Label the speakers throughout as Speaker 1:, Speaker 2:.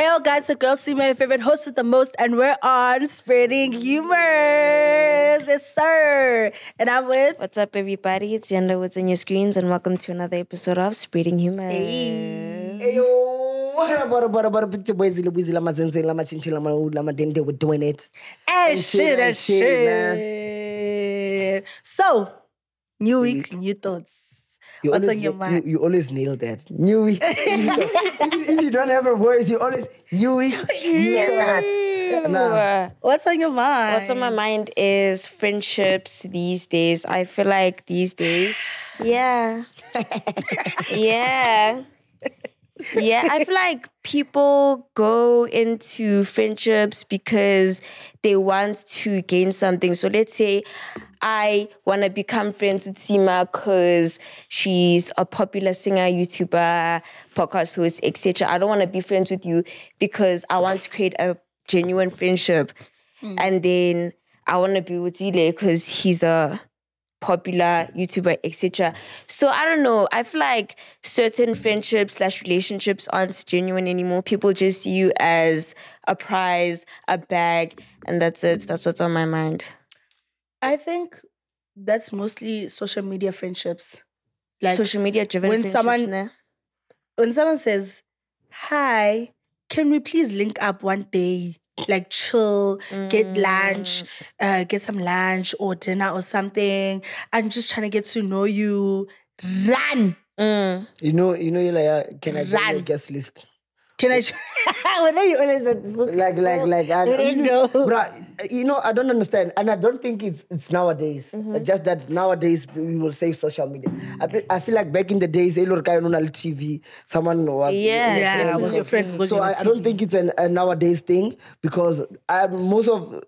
Speaker 1: Ayo guys, the girls, see my favorite host with the most, and we're on Spreading Humors. Yes, sir. And I'm with
Speaker 2: What's up, everybody? It's Yanda Woods on your screens, and welcome to another episode of Spreading Humor.
Speaker 3: Ayo, what about what about picture boys the boys lama zenze lama chinchi lama u lama dente we're doing it.
Speaker 1: and,
Speaker 3: And
Speaker 1: shit
Speaker 3: shit,
Speaker 1: and
Speaker 3: and
Speaker 1: shit.
Speaker 3: shit,
Speaker 1: So, new week, new thoughts.
Speaker 3: You
Speaker 1: What's
Speaker 3: always,
Speaker 1: on your mind?
Speaker 3: You, you always nail that. New week. if, you don't, if, if you don't have a voice, you always new week. New thoughts. Nah.
Speaker 1: What's on your mind?
Speaker 2: What's on my mind is friendships these days. I feel like these days, yeah, yeah, yeah. I feel like people go into friendships because they want to gain something. So let's say I want to become friends with Seemah because she's a popular singer, YouTuber, podcast host, etc. I don't want to be friends with you because I want to create a genuine friendship. Hmm. And then I want to be with Zile because he's a popular YouTuber, etc. So I don't know. I feel like certain friendships slash relationships aren't genuine anymore. People just see you as a prize, a bag, and that's it. That's what's on my mind.
Speaker 1: I think that's mostly social media friendships. Like
Speaker 2: Social media driven
Speaker 1: when
Speaker 2: friendships.
Speaker 1: someone-
Speaker 2: ne?
Speaker 1: when someone says, Hi, can we please link up one day? Like chill, get lunch, uh, get some lunch or dinner or something. I'm just trying to get to know you. Run.
Speaker 2: Mm.
Speaker 3: You know, you know, you're like, uh, can I join your guest list?
Speaker 1: Can I? when are you always at so-
Speaker 3: Like, like, like, I,
Speaker 1: I don't
Speaker 3: you
Speaker 1: know.
Speaker 3: bruh, you know, I don't understand, and I don't think it's it's nowadays.
Speaker 1: Mm-hmm.
Speaker 3: Just that nowadays we will say social media. I, fe- I feel like back in the days, lor kayo nun al TV, someone was
Speaker 2: Yeah.
Speaker 1: Yeah, was your friend. Was
Speaker 3: so
Speaker 1: your
Speaker 3: I, I don't think it's an, a nowadays thing because I, most of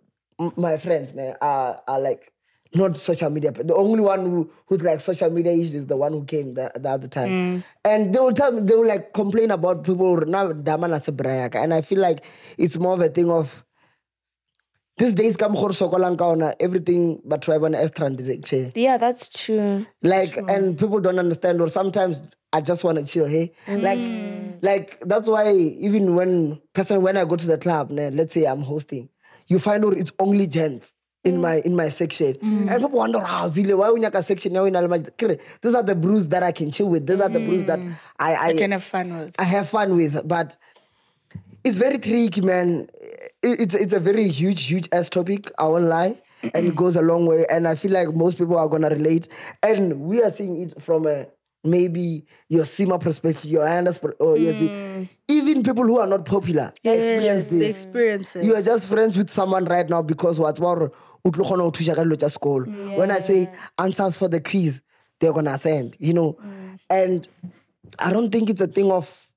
Speaker 3: my friends ne, are, are like not social media. But the only one who, who's like social media is the one who came the, the other time.
Speaker 1: Mm.
Speaker 3: And they will tell me, they will like complain about people now damana sebrayaka. And I feel like it's more of a thing of these days come khore sokolang ka ona, everything but one extra transaction.
Speaker 2: Yeah, that's true.
Speaker 3: Like and people don't understand or sometimes I just want to chill, hey? Like like that's why even when person when I go to the club, let's say I'm hosting, you find out it's only gents in my in my section. Mm. And people wonder how Zile, why when you section now in Almaj these are the brews that I can chill with. These are the brews that mm. I I,
Speaker 1: I can have fun with.
Speaker 3: I have fun with. But it's very tricky, man. It's it's a very huge, huge ass topic. I won't lie, and it goes a long way. And I feel like most people are gonna relate. And we are seeing it from a maybe your Seemah perspective, your Anders, per- or your Se- mm. even people who are not popular experience
Speaker 1: Yes, the
Speaker 3: this.
Speaker 1: experiences.
Speaker 3: You are just friends with someone right now because what more school. When I say answers for the quiz, they're gonna send, you know. Mm. And I don't think it's a thing of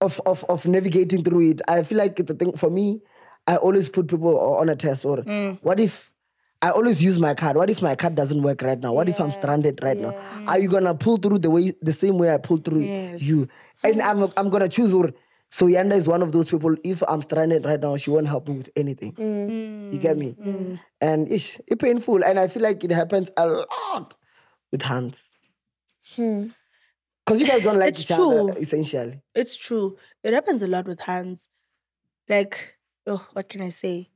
Speaker 3: of of of navigating through it. I feel like the thing for me. I always put people on a test. Or mm. what if I always use my card? What if my card doesn't work right now? What if I'm stranded right now? Are you gonna pull through the way the same way I pull through
Speaker 1: Yes.
Speaker 3: you? And I'm I'm gonna choose. Or so Yanda is one of those people. If I'm stranded right now, she won't help me with anything. You get me? Mm. Mm. And ish, it's painful, and I feel like it happens a lot with hands. Hmm. Because you guys don't like
Speaker 1: It's
Speaker 3: each other, essentially.
Speaker 1: It's true. It happens a lot with hands. Like, oh, what can I say?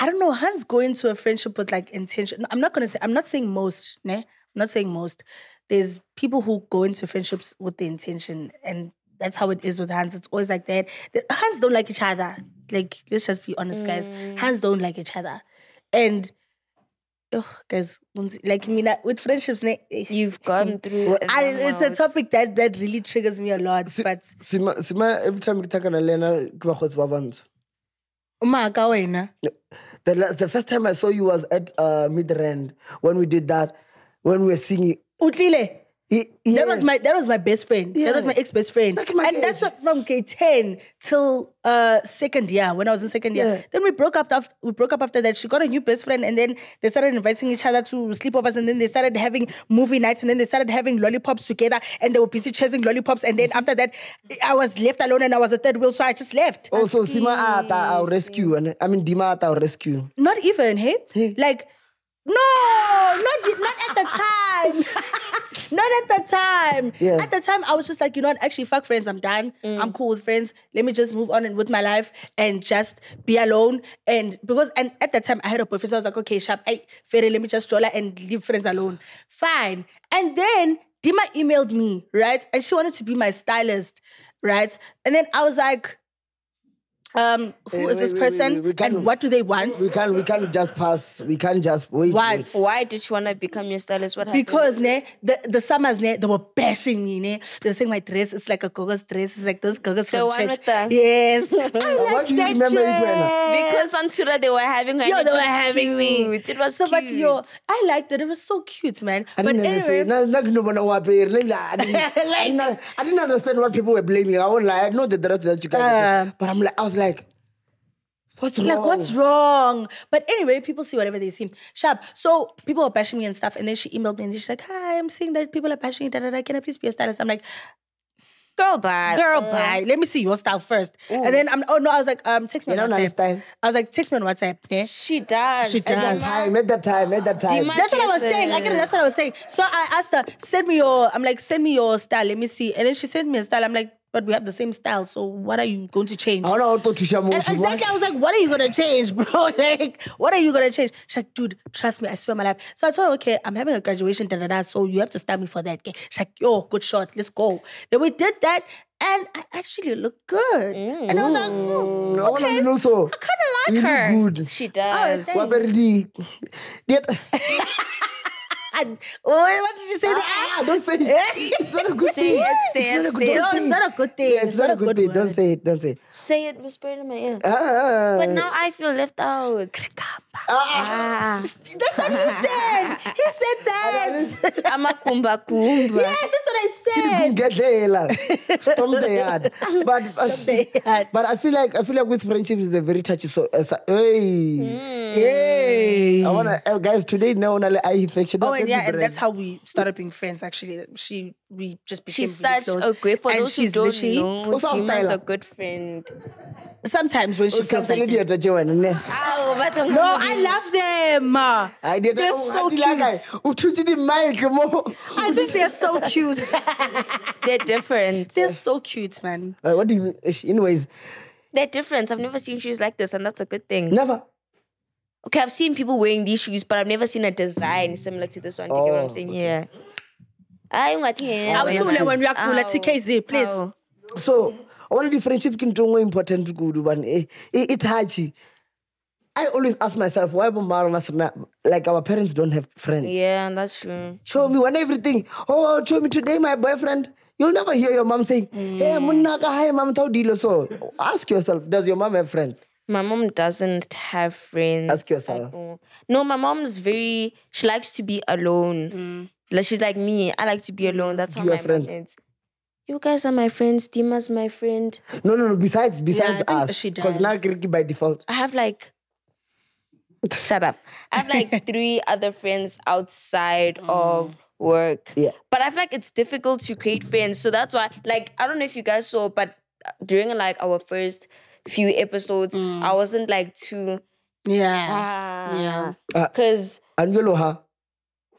Speaker 1: I don't know. Hands go into a friendship with like intention. I'm not gonna say. I'm not saying most. Ne? I'm not saying most. There's people who go into friendships with the intention, and that's how it is with Hans. It's always like that. The- Hans don't like each other. Like, let's just be honest, guys. Mm. Hans don't like each other, and oh, guys, like me with friendships. Eh,
Speaker 2: You've gone eh, through.
Speaker 1: I, it's a topic that that really triggers me a lot. But
Speaker 3: Seemah, Seemah, every time we talk on Lena, ke bakgotsi ba bantsho.
Speaker 1: uma ka wena.
Speaker 3: the la- the first time I saw you was at uh, Midrand when we did that when we were singing.
Speaker 1: Utlile.
Speaker 3: He,
Speaker 1: That was my that was my best friend. That was my ex best friend,
Speaker 3: Back in my
Speaker 1: and that's from grade ten till uh second year when I was in second year.
Speaker 3: Yeah.
Speaker 1: Then we broke up. After, we broke up after that. She got a new best friend, and then they started inviting each other to sleepovers, and then they started having movie nights, and then they started having lollipops together, and they were busy chasing lollipops. And then after that, I was left alone, and I was a third wheel, so I just left.
Speaker 3: also Seemah ata our rescue and I mean Dima ata our rescue.
Speaker 1: Not even, hey? Like, no, not not at the time. Not at the time.
Speaker 3: Yeah.
Speaker 1: At the time, I was just like, you know what? Actually, fuck friends. I'm done. Mm. I'm cool with friends. Let me just move on and with my life and just be alone. And because and at that time I had a so I was like, okay, sharp. I Ferry, let me just stroll and leave friends alone. Fine. And then Dima emailed me, right? And she wanted to be my stylist, right? And then I was like, um, who
Speaker 3: Wait,
Speaker 1: is this
Speaker 3: wait, wait,
Speaker 1: person?
Speaker 3: wait, we can't-
Speaker 1: and what do they want?
Speaker 3: We can't we can't just pass. We can't just wait.
Speaker 1: What?
Speaker 2: Why did you want to become your stylist? What happened?
Speaker 1: Because ne, the, the summers ne, they were bashing me. Ne. They were saying my dress is like a gogo's dress. It's like those gogo's
Speaker 2: The
Speaker 1: from
Speaker 2: one
Speaker 1: church.
Speaker 2: with the-
Speaker 1: Yes. I
Speaker 3: why
Speaker 1: like
Speaker 3: do you
Speaker 1: that
Speaker 3: remember it,
Speaker 1: dress.
Speaker 2: because on Twitter they were having her.
Speaker 1: Yo, they were
Speaker 2: was
Speaker 1: having me.
Speaker 2: cute. It was
Speaker 1: so,
Speaker 2: cute.
Speaker 1: but yo, I liked it. It was so cute, man.
Speaker 3: I
Speaker 1: but
Speaker 3: didn't
Speaker 1: anyway,
Speaker 3: understand. No, no, no, no, no, I didn't, I didn't, I didn't, I didn't understand what people were blaming. I won't lie. I know the rest that you guys,
Speaker 1: Uh,
Speaker 3: but I'm like, I was like, what's wrong?
Speaker 1: like,
Speaker 3: wrong?
Speaker 1: what's wrong? But anyway, people see whatever they see. Sharp. So people were bashing me and stuff. And then she emailed me and she's like, Hi, I'm seeing that people are bashing you. Da, da, da. Can I please be a stylist? I'm like,
Speaker 2: girl, bye.
Speaker 1: Girl,
Speaker 2: Uh,
Speaker 1: bye. Let me see your style first. And then I'm, oh no, I was like, um, text me
Speaker 3: You
Speaker 1: on
Speaker 3: don't
Speaker 1: WhatsApp.
Speaker 3: understand.
Speaker 1: I was like, text me on WhatsApp. Yeah.
Speaker 2: She does.
Speaker 1: She
Speaker 3: At that
Speaker 1: does.
Speaker 3: time, at that time, at that time.
Speaker 1: That's what I was saying. I get it. That's what I was saying. So I asked her, send me your, I'm like, send me your style. Let me see. And then she sent me a style. I'm like, but we have the same style. So what are you going to change?
Speaker 3: I want to touch your
Speaker 1: And exactly. I was like, what are you gonna change, bro? like, what are you gonna change? She's like, dude, trust me, I swear my life. So I told her, okay, I'm having a graduation, da da da. So you have to start me for that. Okay? She's like, yo, good shot, let's go. Then we did that, and I actually looked good. And I was like, mm,
Speaker 3: I want
Speaker 1: okay,
Speaker 3: to know so.
Speaker 1: I kind of
Speaker 3: You
Speaker 1: like her.
Speaker 3: look good.
Speaker 2: She does.
Speaker 1: thanks.
Speaker 3: What about the? That-
Speaker 1: And, what, did you say?
Speaker 3: Ah,
Speaker 1: there?
Speaker 3: don't say it. It's not a good
Speaker 2: Say
Speaker 3: thing.
Speaker 2: it, say
Speaker 3: It's
Speaker 2: it,
Speaker 3: not a
Speaker 2: say
Speaker 3: good-
Speaker 2: it.
Speaker 1: No, it's not a good thing.
Speaker 3: Yeah, it's, not, a good thing. Don't say it. Don't say it.
Speaker 2: Say it, whisper it in my ear.
Speaker 3: Ah,
Speaker 2: But now I feel left out. Ah.
Speaker 1: That's what he said. He said that.
Speaker 2: I'm a kumba kumba.
Speaker 1: yeah, that's what I said.
Speaker 3: get there, storm the yard. But
Speaker 1: the yard.
Speaker 3: but I feel like I feel like with friendships it's a very touchy. So, uh, so hey,
Speaker 1: Yay.
Speaker 3: I wanna uh, guys today now only eye infection.
Speaker 1: Oh, and yeah, and that's how we started being friends. Actually, she we just became
Speaker 2: She's
Speaker 1: really
Speaker 2: such
Speaker 1: close.
Speaker 2: a great for
Speaker 1: and
Speaker 2: those who
Speaker 1: she's
Speaker 2: don't
Speaker 1: literally
Speaker 2: know. Dima's a good friend.
Speaker 1: Sometimes when she feels like
Speaker 3: idiot
Speaker 1: that.
Speaker 3: at and
Speaker 2: Ow, but
Speaker 1: No, I love them.
Speaker 3: I did
Speaker 1: They're
Speaker 3: oh,
Speaker 1: so
Speaker 3: I did like
Speaker 1: cute.
Speaker 3: The mic mo.
Speaker 1: I think they're so cute.
Speaker 2: They're different.
Speaker 1: they're so cute, man.
Speaker 3: Uh, what do you mean? Anyways,
Speaker 2: They're different. I've never seen shoes like this, and that's a good thing.
Speaker 3: never.
Speaker 2: Okay, I've seen people wearing these shoes, but I've never seen a design similar to this one. Do you get what
Speaker 3: Oh,
Speaker 2: I'm saying? Yeah. I
Speaker 1: I would when we are cool at TKZ, please.
Speaker 3: So I want to friendship can do more important to good one. It eh, it touchy. I always ask myself why Bomaro must not like our parents don't have friends.
Speaker 2: Yeah, that's true.
Speaker 3: Show me when everything. Oh, oh, show me today my boyfriend. You'll never hear your mom saying, mm. "Hey, munaka, hi, mom, how deal so." Ask yourself, does your mom have friends?
Speaker 2: My mom doesn't have friends.
Speaker 3: Ask yourself.
Speaker 2: No, my mom's very. She likes to be alone. Mm. Like she's like me. I like to be mm. alone. That's how my
Speaker 3: have
Speaker 2: mom
Speaker 3: friends?
Speaker 2: is. You guys are my friends. Dima's my friend.
Speaker 3: No, no, no. Besides, besides
Speaker 1: think
Speaker 3: us,
Speaker 1: she
Speaker 3: because
Speaker 1: does.
Speaker 3: now Kiriki by default.
Speaker 2: I have like. Shut up. I have like three other friends outside of work.
Speaker 3: Yeah.
Speaker 2: But I feel like it's difficult to create friends. So that's why, like, I don't know if you guys saw, but during like our first few episodes, I wasn't like too.
Speaker 1: Yeah.
Speaker 2: Ah,
Speaker 1: Yeah.
Speaker 3: Uh,
Speaker 2: Because
Speaker 3: Anjolo, huh?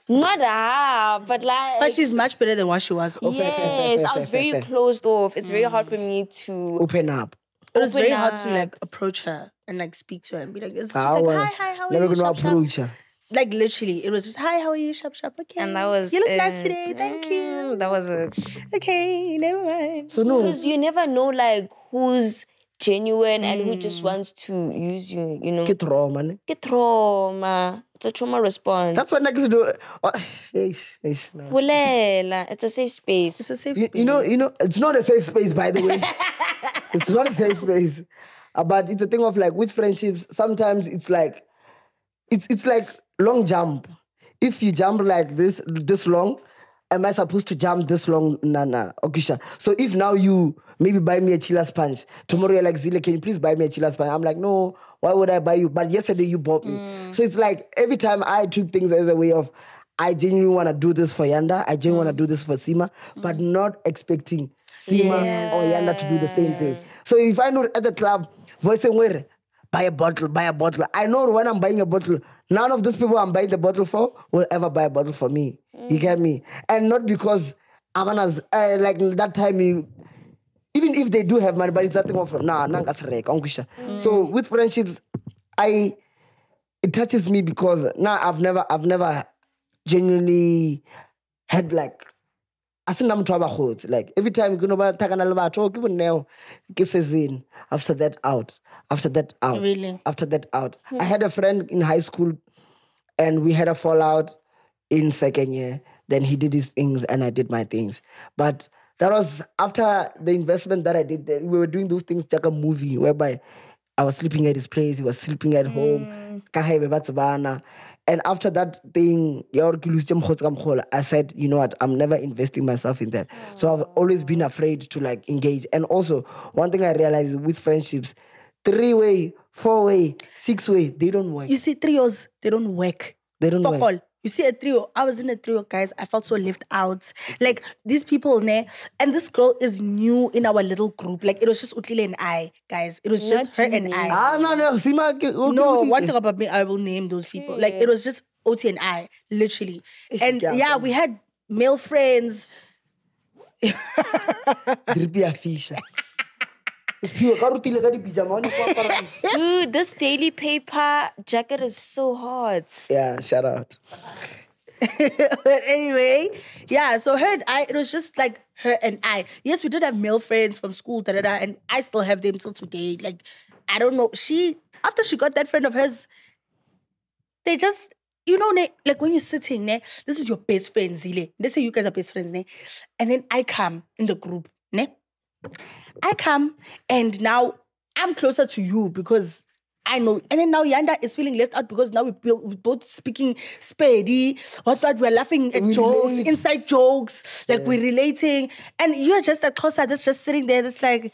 Speaker 2: Not ah, but like.
Speaker 1: But she's much better than what she was.
Speaker 3: fair, fair, fair,
Speaker 2: yes,
Speaker 3: fair,
Speaker 2: I was very
Speaker 3: fair.
Speaker 2: closed off. It's very hard for me to.
Speaker 3: Open up.
Speaker 1: It was
Speaker 2: open
Speaker 1: very hard to like approach her and like speak to her and be like, it's just like, hi, hi, how are
Speaker 3: Never
Speaker 1: you?
Speaker 3: gonna
Speaker 1: Shop, shop.
Speaker 3: approach her.
Speaker 1: Like literally, it was just, hi, how are you? Shop, shop. Okay.
Speaker 2: And that was.
Speaker 1: You look nice today. Thank you.
Speaker 2: Mm, That was it.
Speaker 1: Okay, never mind.
Speaker 3: So no,
Speaker 2: Because you never know like who's genuine and who just
Speaker 1: Mm.
Speaker 2: wants to use you, you know.
Speaker 3: get raw, man.
Speaker 2: Get trauma. It's a trauma response.
Speaker 3: That's what next to do. Oh, eish, eish, no.
Speaker 2: Bulela. It's a safe space.
Speaker 1: It's a safe
Speaker 3: You,
Speaker 1: space.
Speaker 3: you know, you know, it's not a safe space, by the way. it's not a safe space. Uh, but it's a thing of like with friendships, sometimes it's like it's it's like long jump. If you jump like this this long, am I supposed to jump this long? Nana. Okay. So if now you maybe buy me a chiller sponge, tomorrow you're like, Zile, can you please buy me a chiller sponge? I'm like, no, why would I buy you? But yesterday you bought me. Mm. So it's like every time I treat things as a way of I genuinely want to do this for Yanda, I genuinely want to mm. do this for Seemah, mm. but not expecting Seemah or Yanda to do the same things. So if I know at the club, voice voicing where buy a bottle, buy a bottle. I know when I'm buying a bottle, none of those people I'm buying the bottle for will ever buy a bottle for me. You get me? And not because Abanas, uh, like that time, you, even if they do have money, but it's nothing of nah, nanga srek, angusha. So with friendships, I it touches me because now I've never I've never genuinely had like I motho wa bagotsi like every time no ba thakana le batho ke bonneo ke sezin after that out after that out
Speaker 1: Really?
Speaker 3: after that out i had a friend in high school and we had a fallout in second year then he did his things and i did my things but that was after the investment that i did we were doing those things like a movie whereby i was sleeping at his place he was sleeping at home mm. Ka ha ebe ba tsebana. and after that thing ya hore ke loositse mokgotsi ka mokgwa ole, i said you know what i'm never investing myself in that so i've always been afraid to like engage and also one thing i realized with friendships three way four way six way they don't work
Speaker 1: You see, trios, they don't work.
Speaker 3: They don't
Speaker 1: For
Speaker 3: work.
Speaker 1: all. You see, a trio. I was in a trio, guys. I felt so left out. Like these people, ne, and this girl is new in our little group. Like it was just Utlile and I, guys. It was just
Speaker 2: Not
Speaker 1: her and I.
Speaker 3: ah no no Seemah, ke- okay,
Speaker 1: No, one thing about me, I will name those people. Like it was just OT and I, literally.
Speaker 3: Eish,
Speaker 1: And
Speaker 3: ke
Speaker 1: yeah, we had male friends.
Speaker 3: Drippy a
Speaker 2: Dude, this daily paper jacket is so hot.
Speaker 3: yeah shout out
Speaker 1: but anyway, yeah, so her and I, it was just like her and I. Yes, we did have male friends from school, da da da, and I still have them till today. Like, I don't know. She, after she got that friend of hers, they just, you know, ne, like when you're sitting there, this is your best friend, Zile. They say you guys are best friends, ne? And then I come in the group, ne? I come and now I'm closer to you because I know. And then now Yanda is feeling left out because now we bo- we both speaking spady. What's that? We're laughing at
Speaker 3: We
Speaker 1: jokes,
Speaker 3: relate.
Speaker 1: inside jokes, like we're relating. And you're just a closer that's just sitting there, that's like,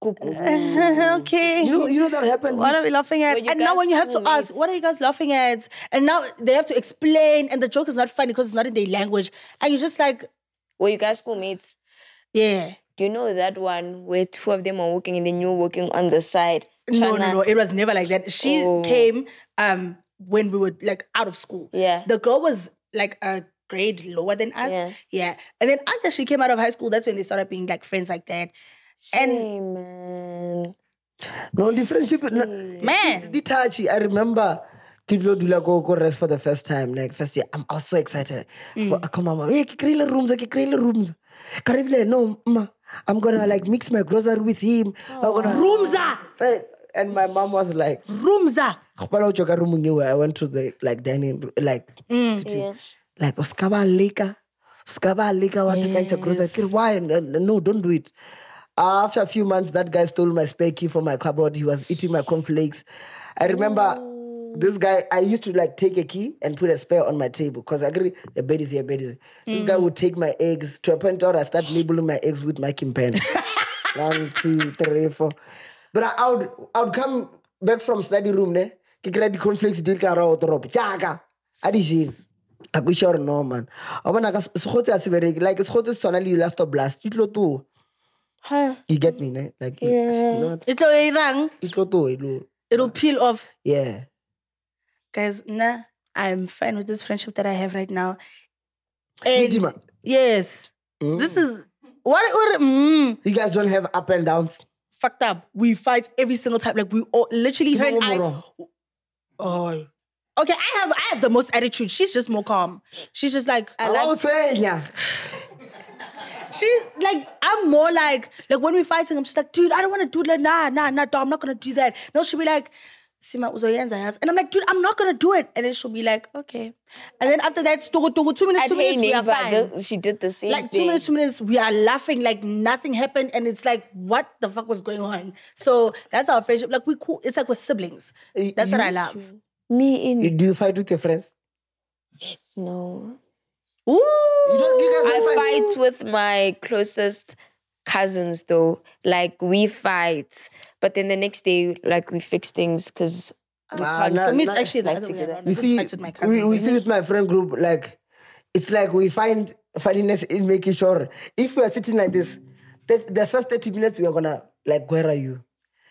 Speaker 1: okay.
Speaker 3: you know you know that happened
Speaker 1: What are we laughing at? And now when you have to ask, what are you guys laughing at? And now they have to explain, and the joke is not funny because it's not in their language. And you're just like,
Speaker 2: Were you guys schoolmates?
Speaker 1: yeah.
Speaker 2: Do you know that one where two of them are walking and then you're walking on the side?
Speaker 1: No, no, no. It was never like that. She
Speaker 2: Oh.
Speaker 1: came um when we were like out of school.
Speaker 2: Yeah.
Speaker 1: The girl was like a grade lower than us.
Speaker 2: Yeah.
Speaker 1: Yeah. And then after she came out of high school, that's when they started being like friends like that. And
Speaker 2: man.
Speaker 3: no the friendship no,
Speaker 1: Man.
Speaker 3: the touchy i remember ke tlo dula go ko rest for the first time like first year i'm also excited
Speaker 1: Mm.
Speaker 3: for come mama hey ke kry-ile rooms ke kry-ile rooms ka re ebile, no ma i'm gonna like mix my grocery with him I'm gonna
Speaker 1: Roomza!
Speaker 3: Hey, and my mom was like
Speaker 1: Roomza!
Speaker 3: Kgopela ho tswa ka room-ong eo, I went to the like dining r- like
Speaker 1: Mm.
Speaker 3: sitting.
Speaker 2: Yeah.
Speaker 3: like o ska ba leka o ska ba leka wa grocery why no, no don't do it after a few months that guy stole my spare key from my cupboard he was eating my cornflakes i remember this guy i used to like take a key and put a spare on my table because i agree a bed is here a bed is here. this guy mm. would take my eggs to a point where i start labeling my eggs with my pen. One two three four. But I, I would i would come back from study room ne ke kry-a di-conflicts di le ka hara wardrobe jaaka a di jele a kweša gore no man. Wa bona ka sekgotse a se bereke like sekgotse se tshwana le last of blast di tlo toa
Speaker 2: Huh.
Speaker 3: you get me ne? Like you know what?
Speaker 1: It'll irang.
Speaker 3: di tlo toa elo
Speaker 1: It'll peel off.
Speaker 3: yeah
Speaker 1: Guys, nah, I'm fine with this friendship that I have right now. And yes. This is what, what mm,
Speaker 3: you guys don't have up and downs
Speaker 1: fucked up. We fight every single time. Like we all literally her and I. Oh. Okay, I have I have the most attitude. She's just more calm. She's just like
Speaker 2: I like.
Speaker 3: yeah.
Speaker 1: She's like, I'm more like like when we're fighting, I'm just like, dude, I don't want to do that. Nah, nah, nah, dog, I'm not gonna do that. No, she'll be like, Seemah uzoyenza yas. And I'm like, dude, I'm not gonna do it. And then she'll be like, okay. And then after that, tugu, tugu, two minutes,
Speaker 2: At
Speaker 1: two minutes, we are fine.
Speaker 2: the- she did the same
Speaker 1: like two
Speaker 2: thing.
Speaker 1: minutes, two minutes, we are laughing like nothing happened, and it's like, what the fuck was going on? So that's our friendship. Like we cool. It's like we're siblings.
Speaker 3: Y-
Speaker 1: That's what I love.
Speaker 2: Me in
Speaker 3: You- Do you fight with your friends?
Speaker 2: no.
Speaker 1: Ooh.
Speaker 3: You don't, you
Speaker 2: I
Speaker 3: don't
Speaker 2: fight with my closest cousins though. Like we fight, but then the next day, like we fix things because we
Speaker 3: Ah, nah,
Speaker 1: For me, it's
Speaker 3: nah.
Speaker 1: actually the
Speaker 2: Like
Speaker 1: other way
Speaker 2: together.
Speaker 3: You see,
Speaker 1: with my
Speaker 3: we,
Speaker 1: cousins.
Speaker 3: we see with my friend group, like, it's like we find funniness in making sure if we are sitting like this, the, the first 30 minutes we are gonna, like, where are you?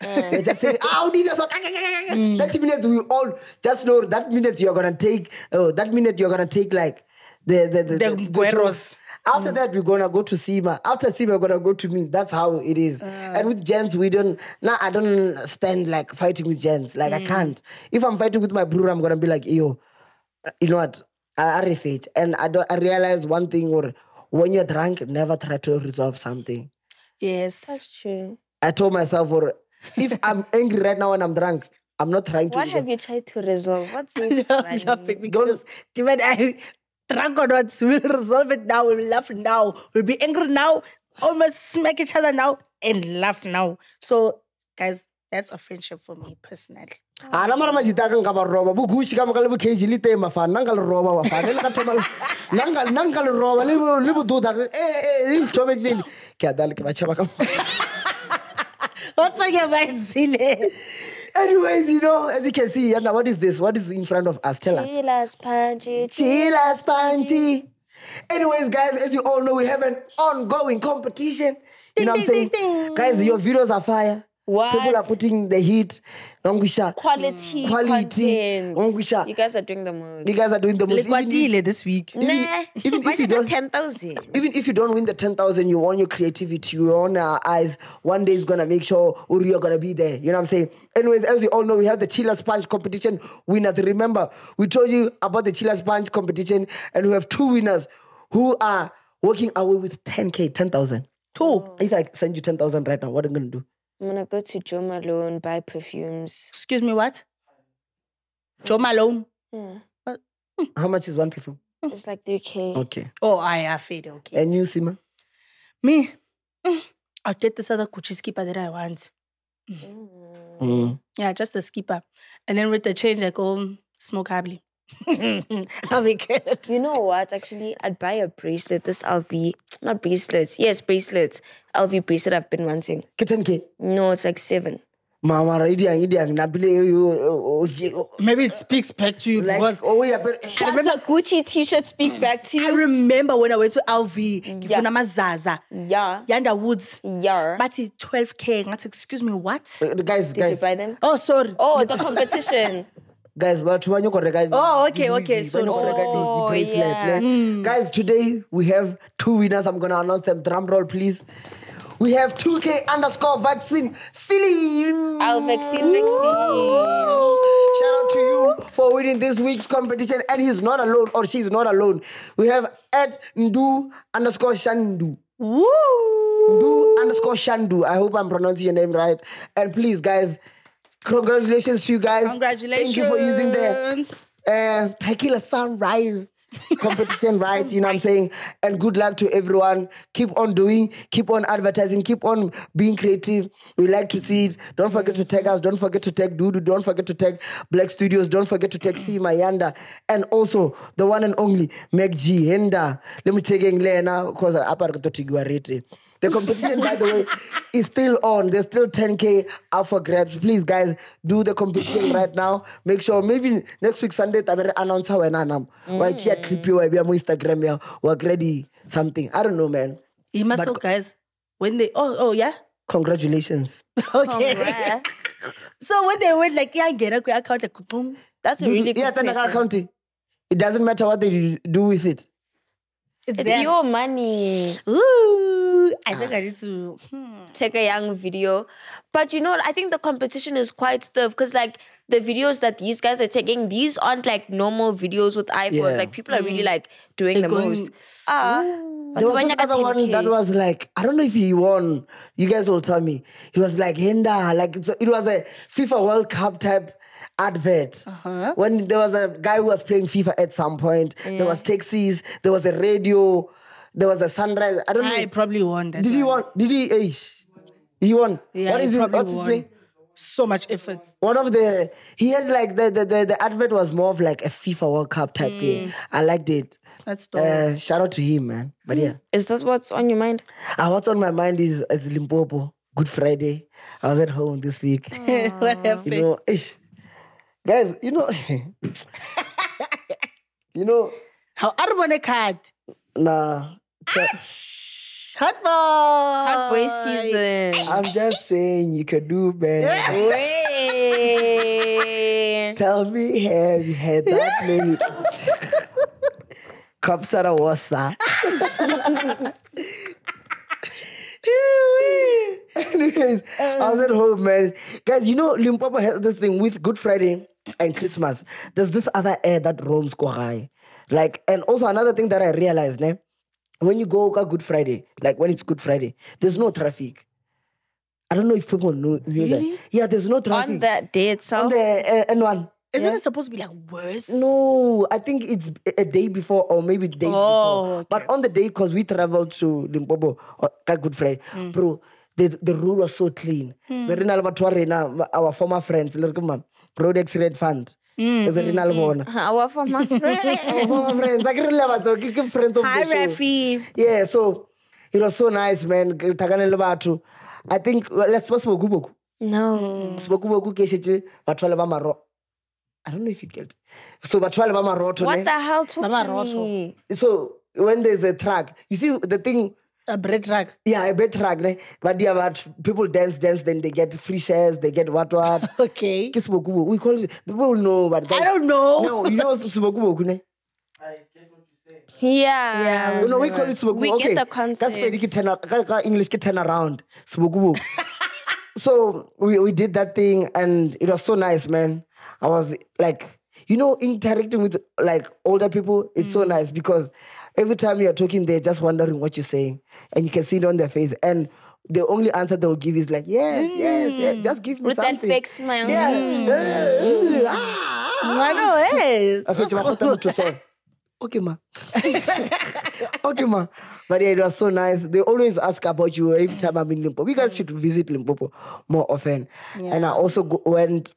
Speaker 3: We're just saying, oh, need us. 30 minutes, we all just know that minute you're gonna take, oh, that minute you're gonna take, like, the the the,
Speaker 1: The Gueros.
Speaker 3: truth. After that, we're gonna go to Seemah. After Seemah, we're gonna go to me. That's how it is. and with gents, we don't. Now I don't stand like fighting with gents. Like I can't. If I'm fighting with my brother, I'm gonna be like, yo, you know what? I, I refit. And I don't. I realize one thing. Or when you're drunk, never try to resolve something.
Speaker 1: Yes.
Speaker 2: That's true.
Speaker 3: I told myself, or if I'm angry right now and I'm drunk, I'm not trying to.
Speaker 2: What
Speaker 3: resolve-
Speaker 2: have you tried to resolve? What's so
Speaker 1: I'm
Speaker 2: funny?
Speaker 1: laughing because even I drunk or not, we'll resolve it now. We'll laugh now. We'll be angry now. Almost smack each other now and laugh now. So, guys, that's a friendship for me personally.
Speaker 3: Ah, ana mara majita ka nka ba roba bo gucci ka moka le bo kg le teng mafana nna nka le roba wafana le ka thoma le- nna nka nna nka le roba le bo- le bododa eh, eh, eh, ntobekele ke a dale ke ba tšhaba ka
Speaker 1: What's on your mind, Zile?
Speaker 3: Anyways you know as you can see Yana, what is this what is in front of us tell us
Speaker 2: Chilas, Panji.
Speaker 3: Chila Spanchi. Anyways, guys, as you all know, we have an ongoing competition. You know what I'm
Speaker 1: Ding,
Speaker 3: saying?
Speaker 1: ding.
Speaker 3: Guys, your videos are fire. People are putting the heat. Nongwisha.
Speaker 2: Quality, mm.
Speaker 3: Quality.
Speaker 2: content. You guys are doing the most.
Speaker 3: You guys are doing the most. Even if,
Speaker 1: Likwatile this week.
Speaker 3: even,
Speaker 2: Nah,
Speaker 3: even
Speaker 2: why
Speaker 3: if you don't,
Speaker 2: 10,000?
Speaker 3: even if you don't win the 10,000, you want your creativity, you want our eyes. One day is going to make sure Uri are going to be there. You know what I'm saying? Anyways, as you all know, we have the Chiller Sponge competition winners. Remember, we told you about the Chiller Sponge competition, and we have two winners who are walking away with 10K, 10,000.
Speaker 1: Two. Oh.
Speaker 3: If I send you 10,000 right now, what are you going to do?
Speaker 2: I'm gonna go to Joe Malone, buy perfumes.
Speaker 1: Excuse me, what? Joe Malone.
Speaker 3: How much is one perfume?
Speaker 2: It's like 3K.
Speaker 3: Okay.
Speaker 1: Oh, I have it. Okay.
Speaker 3: And you, Seemah?
Speaker 1: Me, mm, I'll get this other Gucci skipper that I want.
Speaker 3: Mm.
Speaker 1: Yeah, just the skipper. And then with the change, I go smoke happily. I'll be good.
Speaker 2: You know what? Actually, I'd buy a bracelet. This LV, not bracelets. Yes, bracelets. LV bracelet I've been wanting.
Speaker 3: Ke 10K.
Speaker 2: No, it's like seven.
Speaker 3: Mama, idiang, idiang, nabile, you,
Speaker 1: Maybe it speaks back to you
Speaker 3: like,
Speaker 1: because
Speaker 3: oh, yeah, but.
Speaker 2: Does a Gucci t-shirt speak back to you.
Speaker 1: I remember when I went to LV,
Speaker 2: Yeah.
Speaker 1: ngifuna amazaza,
Speaker 2: Yeah.
Speaker 1: Yanda Woods,
Speaker 2: Yeah.
Speaker 1: but it's 12k. Excuse me, what?
Speaker 3: Uh, guys,
Speaker 2: Did
Speaker 3: guys,
Speaker 2: you buy them?
Speaker 1: Oh, sorry.
Speaker 2: Oh, the competition.
Speaker 3: guys, you correct,
Speaker 1: Oh, okay, okay, sorry,
Speaker 2: Oh, yeah. Hmm.
Speaker 3: Guys, today we have two winners. I'm gonna announce them. Drum roll, please. We have 2K underscore vaccine Philly.
Speaker 2: Our vaccine, vaccine.
Speaker 3: Shout out to you for winning this week's competition. And he's not alone, or she's not alone. We have at Ndu underscore Shandu.
Speaker 1: Woo!
Speaker 3: Ndu underscore Shandu. I hope I'm pronouncing your name right. And please, guys, congratulations to you guys.
Speaker 1: Congratulations.
Speaker 3: Thank you for using the uh, Tequila Sunrise competition, right? You know what I'm saying? And good luck to everyone. Keep on doing, keep on advertising, keep on being creative. We like to see it. Don't forget to tag us. Don't forget to tag Dudu. Don't forget to tag Black Studios. Don't forget to tag C Mayanda. And also the one and only MacG Henda. Let me take Lena because I the competition, by the way, is still on. There's still 10k up for grabs. Please, guys, do the competition right now. Make sure maybe next week Sunday, I will announce how and anam. Why she mm. clip you? Why be on Instagram? Yeah, we're ready something. I don't know, man.
Speaker 1: You must know, guys. When they oh oh yeah.
Speaker 3: Congratulations.
Speaker 1: Okay.
Speaker 2: Congrats.
Speaker 1: so when they went like yeah, get a quick account like boom.
Speaker 2: That's a
Speaker 3: Do-
Speaker 2: really
Speaker 3: do-
Speaker 2: good
Speaker 3: yeah, it's an
Speaker 2: question.
Speaker 3: account. It doesn't matter what they do with it.
Speaker 1: It's,
Speaker 2: It's your money.
Speaker 1: Ooh, I think I need to. Hmm.
Speaker 2: take a young video. But you know. I think the competition is quite stiff because like the videos that these guys are taking, these aren't like normal videos with iPhones.
Speaker 3: Yeah.
Speaker 2: Like people are really like doing the
Speaker 1: going-
Speaker 2: most. Ah,
Speaker 3: There was
Speaker 2: when
Speaker 3: this other one that was like, I don't know if he won. You guys will tell me. He was like, Henda, like it's a- it was a FIFA World Cup type advert.
Speaker 1: Uh-huh.
Speaker 3: When there was a guy who was playing FIFA at some point, there was taxis, there was a radio, there was a sunrise. I don't
Speaker 1: I
Speaker 3: know.
Speaker 1: probably won that.
Speaker 3: Did he
Speaker 1: one.
Speaker 3: won? Did he? eh, he won.
Speaker 1: Yeah,
Speaker 3: what
Speaker 1: he
Speaker 3: is his,
Speaker 1: probably
Speaker 3: what's his
Speaker 1: won.
Speaker 3: name?
Speaker 1: So much effort.
Speaker 3: One of the he had like the the, the the advert was more of like a FIFA World Cup type
Speaker 1: Mm.
Speaker 3: thing. I liked it.
Speaker 1: That's dope.
Speaker 3: Uh, shout out to him, man. But yeah.
Speaker 2: Is that what's on your mind?
Speaker 3: Uh, what's on my mind is, is Limpopo. Good Friday. I was at home this week.
Speaker 1: what happened?
Speaker 3: You know, ish. guys, you know, you know,
Speaker 1: How are a card?
Speaker 3: nah.
Speaker 1: Hot boy.
Speaker 2: Hot boy season.
Speaker 3: I'm just saying you can do better.
Speaker 2: Wait.
Speaker 3: Tell me, have you had that many? Kapsara wasa. Anyways, I was at home, man. Guys, you know, Limpopo has this thing with Good Friday and Christmas. There's this other air that roams Kohai. Like, and also another thing that I realized, ne, when you go on Good Friday, like when it's Good Friday, there's no traffic. I don't know if people know, knew that. Yeah, there's no traffic.
Speaker 2: On that day
Speaker 3: On
Speaker 2: itself.
Speaker 3: the uh, N1.
Speaker 1: Isn't it supposed to be like worse?
Speaker 3: No, I think it's a day before or maybe days
Speaker 1: Oh,
Speaker 3: before.
Speaker 1: okay.
Speaker 3: But on the day, because we traveled to Limpopo, uh, Good Friday,
Speaker 1: Mm.
Speaker 3: bro, the, the road was so clean. Mm. Very na le batho ba rena, our former friends, le re ke mang? Road Accident Fund.
Speaker 1: Hmm,
Speaker 3: E be le bona.
Speaker 2: Our for my
Speaker 3: Our former friends. I can remember, ke ke friends of
Speaker 1: Hi,
Speaker 3: the show.
Speaker 1: Rafi.
Speaker 3: Yeah, so it was so nice, man. Ke thakane le batho. I think, let's supposed to go
Speaker 2: No.
Speaker 3: Spokuboku ke shetse batho ba le ba maro. I don't know if you get it. So batho ba le ba maroto,
Speaker 2: What the hell? Talk
Speaker 1: Mama
Speaker 2: to me.
Speaker 3: So when there's a track, you see the thing,
Speaker 1: A bread truck.
Speaker 3: yeah, a bit track, ne? but yeah, but people dance, dance, then they get free shares, they get what what.
Speaker 1: Okay.
Speaker 3: Ke Spokubo. We call it, people know, but
Speaker 1: I don't know.
Speaker 3: No, you know Spokubo, ne?
Speaker 2: Yeah.
Speaker 1: Yeah.
Speaker 3: No, we call it Spokubo.
Speaker 2: We get
Speaker 3: okay.
Speaker 2: the
Speaker 3: That's
Speaker 2: concept.
Speaker 3: Pedi ke turn ar- ka- ka English ke turn around. Spokubo. so we, we did that thing and it was so nice, man. I was like, you know, interacting with like older people, it's so mm. nice because every time you're talking, they're just wondering what you're saying. And you can see it on their face. And the only answer they will give is like, yes, yes, yes, just give me
Speaker 2: With that
Speaker 3: something.
Speaker 2: fake smile.
Speaker 3: Yeah. Ah, ah.
Speaker 1: I know it.
Speaker 3: I felt like I to say, okay, ma. okay, ma. But yeah, it was so nice. They always ask about you every time I'm in Limpopo. You guys should visit Limpopo more often. And I also go, went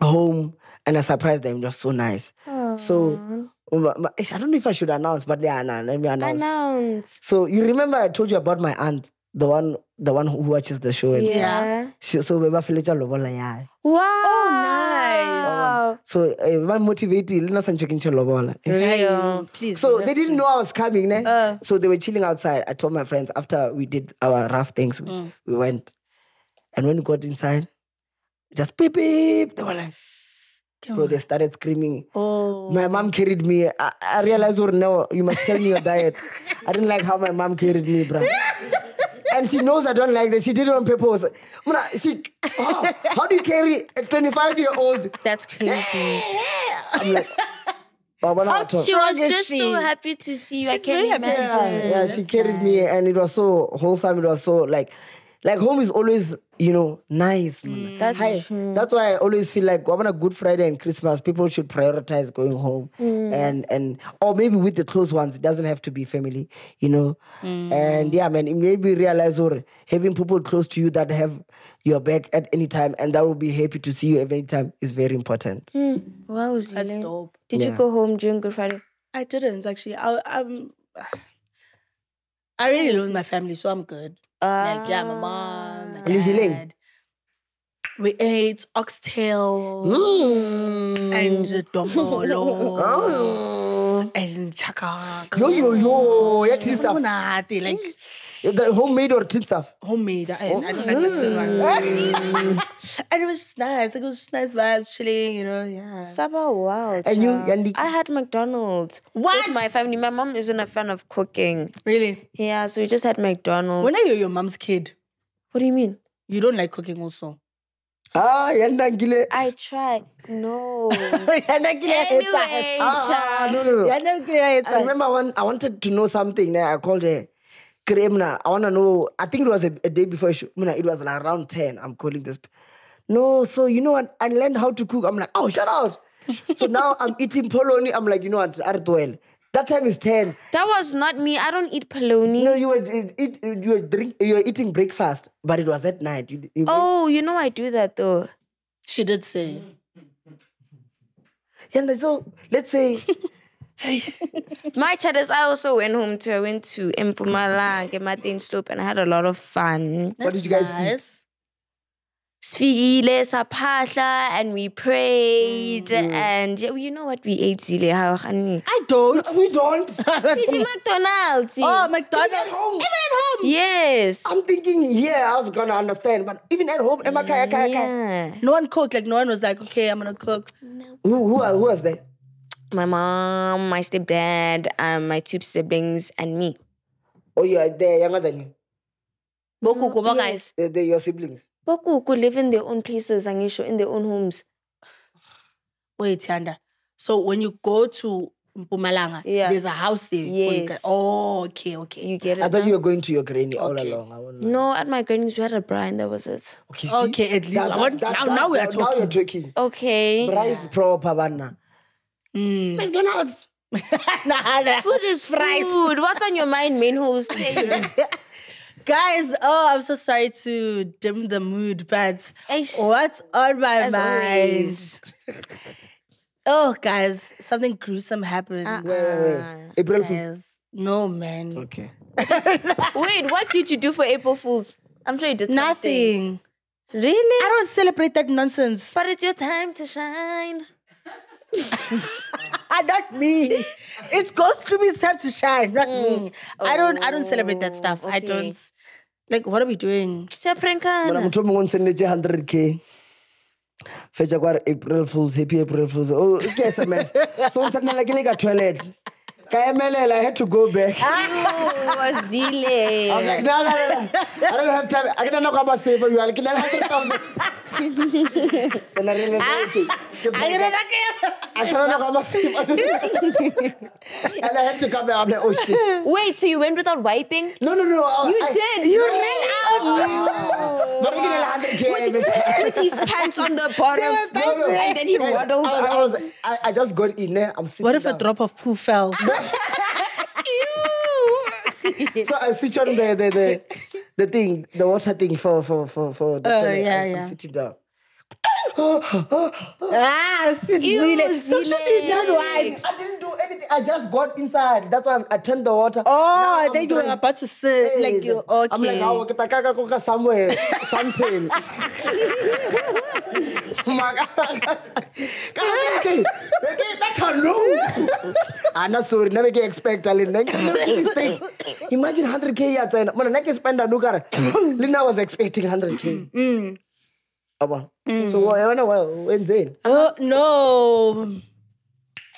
Speaker 3: home and I surprised them. It was so nice. So, ma- ma- I don't know if I should announce, but yeah, nah, let me announce.
Speaker 2: Announce.
Speaker 3: So you remember I told you about my aunt, the one, the one who watches the show. And
Speaker 2: Yeah.
Speaker 3: She, so we were Felicia Lobola, yeah.
Speaker 2: Wow.
Speaker 1: nice.
Speaker 3: So I uh, motivated. Lina Sanchokin Lobola.
Speaker 2: Real.
Speaker 1: Please.
Speaker 3: So they didn't know I was coming, ne?
Speaker 1: Uh.
Speaker 3: so they were chilling outside. I told my friends after we did our rough things, we,
Speaker 1: Mm.
Speaker 3: we went. And when we got inside, just beep beep. They were like, so they started screaming.
Speaker 1: Oh.
Speaker 3: My mom carried me. I, I realized, oh no, you must tell me your diet. I didn't like how my mom carried me, bro. and she knows I don't like that. She did it on purpose. Muna, She, oh, how do you carry a 25 year old?
Speaker 2: That's crazy.
Speaker 3: I'm like, Baba, now I talk.
Speaker 2: She was
Speaker 1: Strong is
Speaker 2: just so happy to see you.
Speaker 1: She's
Speaker 2: I can
Speaker 1: very
Speaker 2: imagine.
Speaker 1: see
Speaker 3: yeah, yeah, she carried me, and it was so wholesome. It was so like, like home is always, you know, nice. man. Mm.
Speaker 2: That's
Speaker 3: Hi-
Speaker 2: true.
Speaker 3: That's why I always feel like on a Good Friday and Christmas, people should prioritize going home, mm. and and or maybe with the close ones. It doesn't have to be family, you know. Mm. And yeah, man, it made me realize or having people close to you that have your back at any time and that will be happy to see you at any time is very important.
Speaker 2: Wow,
Speaker 1: That's
Speaker 2: Zile.
Speaker 1: dope.
Speaker 2: Did you go home during Good Friday?
Speaker 1: I didn't actually. I, I'm. I really love my family, so I'm good. Like yeah, my mom, my
Speaker 3: you
Speaker 1: dad. We ate oxtail
Speaker 3: Mm.
Speaker 1: and dombolo
Speaker 3: Oh.
Speaker 1: and chaka.
Speaker 3: Yo yo yo, yeah.
Speaker 1: Like
Speaker 3: homemade or tea stuff.
Speaker 1: homemade. I, I don't like that tin one. and it was just nice. Like, it was just nice vibes, chilling. You know, yeah.
Speaker 2: Saba, wow.
Speaker 3: And you. Yandi?
Speaker 2: I had McDonald's.
Speaker 1: What?
Speaker 2: With my family. My mom isn't a fan of cooking.
Speaker 1: Really?
Speaker 2: Yeah, so we just had McDonald's.
Speaker 1: When are you your mom's kid?
Speaker 2: what do you mean?
Speaker 1: You don't like cooking also.
Speaker 3: Ah, yanda ngile.
Speaker 2: I tried. No.
Speaker 1: anyway,
Speaker 2: anyway,
Speaker 3: Ah, no, no, no. I
Speaker 1: I
Speaker 3: remember when I wanted to know something. Then I called her. Kremna, I want to know. I think it was a, a day before. I shoot. It was like around 10. I'm calling this. No, so you know what? I learned how to cook. I'm like, oh, shut out. so now I'm eating polony. I'm like, you know what? Artwell. That time is 10.
Speaker 2: that was not me. I don't eat polony.
Speaker 3: No, you were eat, eat, you were drink, you were eating breakfast, but it was at night. You, you
Speaker 2: oh, you know I do that though.
Speaker 1: She did say.
Speaker 3: Yeah, like, so let's say
Speaker 2: My chatters, I also went home to I went to Mpumalanga, Martin Slope, and I had a lot of fun.
Speaker 3: what did you guys eat?
Speaker 1: nice.
Speaker 2: Sfikile, saphahla, and we prayed, mm, and yeah, you know what we ate, Zile, how honey.
Speaker 1: I don't.
Speaker 3: We don't.
Speaker 2: City McDonald's.
Speaker 1: Oh,
Speaker 3: Even
Speaker 1: McDonald's.
Speaker 3: at home.
Speaker 1: Even at home.
Speaker 2: yes.
Speaker 3: I'm thinking, yeah, I was gonna understand, but even at home, Emma Kaya Kaya Kaya.
Speaker 2: Yeah.
Speaker 1: No one cooked. Like no one was like, okay, I'm gonna cook. No.
Speaker 3: Who who who was there?
Speaker 2: My mom, my stepdad, um, my two siblings, and me.
Speaker 3: Oh, you are they're younger than you.
Speaker 1: Bokuku, bo guys.
Speaker 3: They're, they're your siblings.
Speaker 2: Bokuku live in their own places, and Angisho, in their own homes.
Speaker 1: Wait, Yanda. So when you go to Mpumalanga,
Speaker 2: Yeah.
Speaker 1: there's a house there. for you guys.
Speaker 2: Yes.
Speaker 1: Oh, okay, okay.
Speaker 2: You get it?
Speaker 3: I thought
Speaker 2: now?
Speaker 3: you were going to your granny all
Speaker 1: Okay.
Speaker 3: along. I.
Speaker 2: No, at my granny's we had a bra and that was it.
Speaker 3: Okay, see?
Speaker 1: Okay, at least- I want- now- now we are
Speaker 3: Now you're talking.
Speaker 2: Okay.
Speaker 3: Rice proper, banana.
Speaker 1: Mm.
Speaker 3: McDonald's.
Speaker 1: Nah, nah.
Speaker 2: Food is food. What's on your mind, main host?
Speaker 1: Guys, oh, I'm so sorry to dim the mood, but
Speaker 2: Eish.
Speaker 1: what's on my
Speaker 2: As
Speaker 1: mind? Oh, guys, something gruesome happened.
Speaker 2: Uh-uh.
Speaker 3: Wait, wait, wait. April
Speaker 1: Fools. No, man.
Speaker 3: Okay.
Speaker 2: Wait, what did you do for April Fools? I'm sure you did something.
Speaker 1: Nothing.
Speaker 2: Really?
Speaker 1: I don't celebrate that nonsense.
Speaker 2: But it's your time to shine.
Speaker 1: Ah, not me. It's Ghost Ruby's time to shine, not me. I don't. I don't celebrate that stuff. I don't. Like, what are we doing?
Speaker 3: Mona
Speaker 2: Siyaprankana.
Speaker 3: motho o mongwe o nsendetse 100k fetsa kwa april fools happy april fools oh ke sms so o ntsanela ke le ka toilet ka i had to go back I was like, no, no, no, no. I don't have time. I can not go save you. I can not Then I realized, okay, ke
Speaker 1: I
Speaker 3: break up. I cannot go save And I had to come back. I'm like, oh shit.
Speaker 2: Wait, so you went without wiping?
Speaker 3: No, no, no. I,
Speaker 2: You
Speaker 3: I,
Speaker 2: did.
Speaker 1: You
Speaker 2: No.
Speaker 1: ran out.
Speaker 3: But I get 100k.
Speaker 2: With his pants on the bottom.
Speaker 3: No, no.
Speaker 2: And then he
Speaker 3: Guys,
Speaker 2: waddled
Speaker 3: I, was, I, was, I, I just got in there. I'm sitting
Speaker 1: What if a drop of poo fell?
Speaker 2: Ew.
Speaker 3: So I switch on the the the, the thing, the water thing for for for for the
Speaker 1: Oh,
Speaker 3: toilet.
Speaker 1: yeah,
Speaker 3: I'm
Speaker 1: yeah.
Speaker 3: sitting down.
Speaker 1: ah, Sizile. So so you didn't
Speaker 2: Zile.
Speaker 3: I didn't do anything. I just got inside. That's why I'm, turned the water.
Speaker 1: Oh,
Speaker 3: Now I'm
Speaker 1: then you were about to sit
Speaker 3: Hey,
Speaker 1: like you. Okay.
Speaker 3: I'm like, oh, kita kaka koka somewhere, something. Oh okay, better ah, no. I'm not sorry. Never get expect. Get mistake. Imagine 100k yats and man, I can spend a at. Lina was expecting 100k. Aba. Mm. Mm. So what? I don't know when's it?
Speaker 1: Oh no.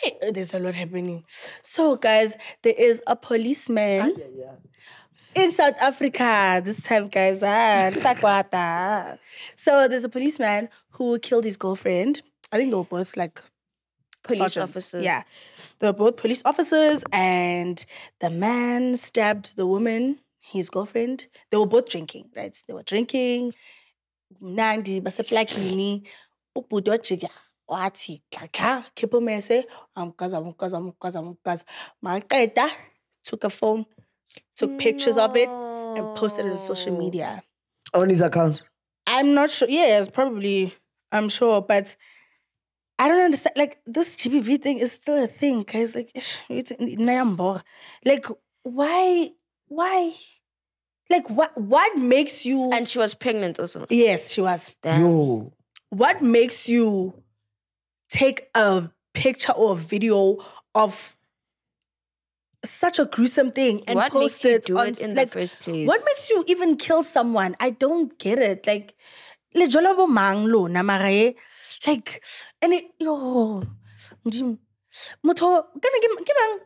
Speaker 1: Hey, oh, there's a lot happening. So, guys, there is a policeman
Speaker 3: Yeah, yeah.
Speaker 1: in South Africa this time, guys. Ah, Sakwata. so, there's a policeman who killed his girlfriend. I think they were both like
Speaker 2: Police
Speaker 1: sergeants.
Speaker 2: officers.
Speaker 1: Yeah. They were both police officers, and the man stabbed the woman, his girlfriend. They were both drinking, right? They were drinking. Nandi, baseplakini, ubhuti wajika wathi xaxa khipha umese amgaza amgaza amgaza amgaza maqeda took a phone took pictures of it and posted it on social media
Speaker 3: On his account.
Speaker 1: i'm not sure yes probably i'm sure but I don't understand. Like this GBV thing is still a thing, guys. Like ish, it's nayambora. Like why? Why? Like what? What makes you?
Speaker 2: And she was pregnant also.
Speaker 1: yes, she was.
Speaker 2: Damn.
Speaker 3: Yo.
Speaker 1: What makes you take a picture or a video of such a gruesome thing and
Speaker 2: what
Speaker 1: post
Speaker 2: makes you
Speaker 1: it
Speaker 2: do
Speaker 1: on
Speaker 2: it in
Speaker 1: like,
Speaker 2: the first place?
Speaker 1: What makes you even kill someone? I don't get it. Like, le jola bo mang lona, mara eh, like, and yo, Modimo. motho, kana ke ke mang?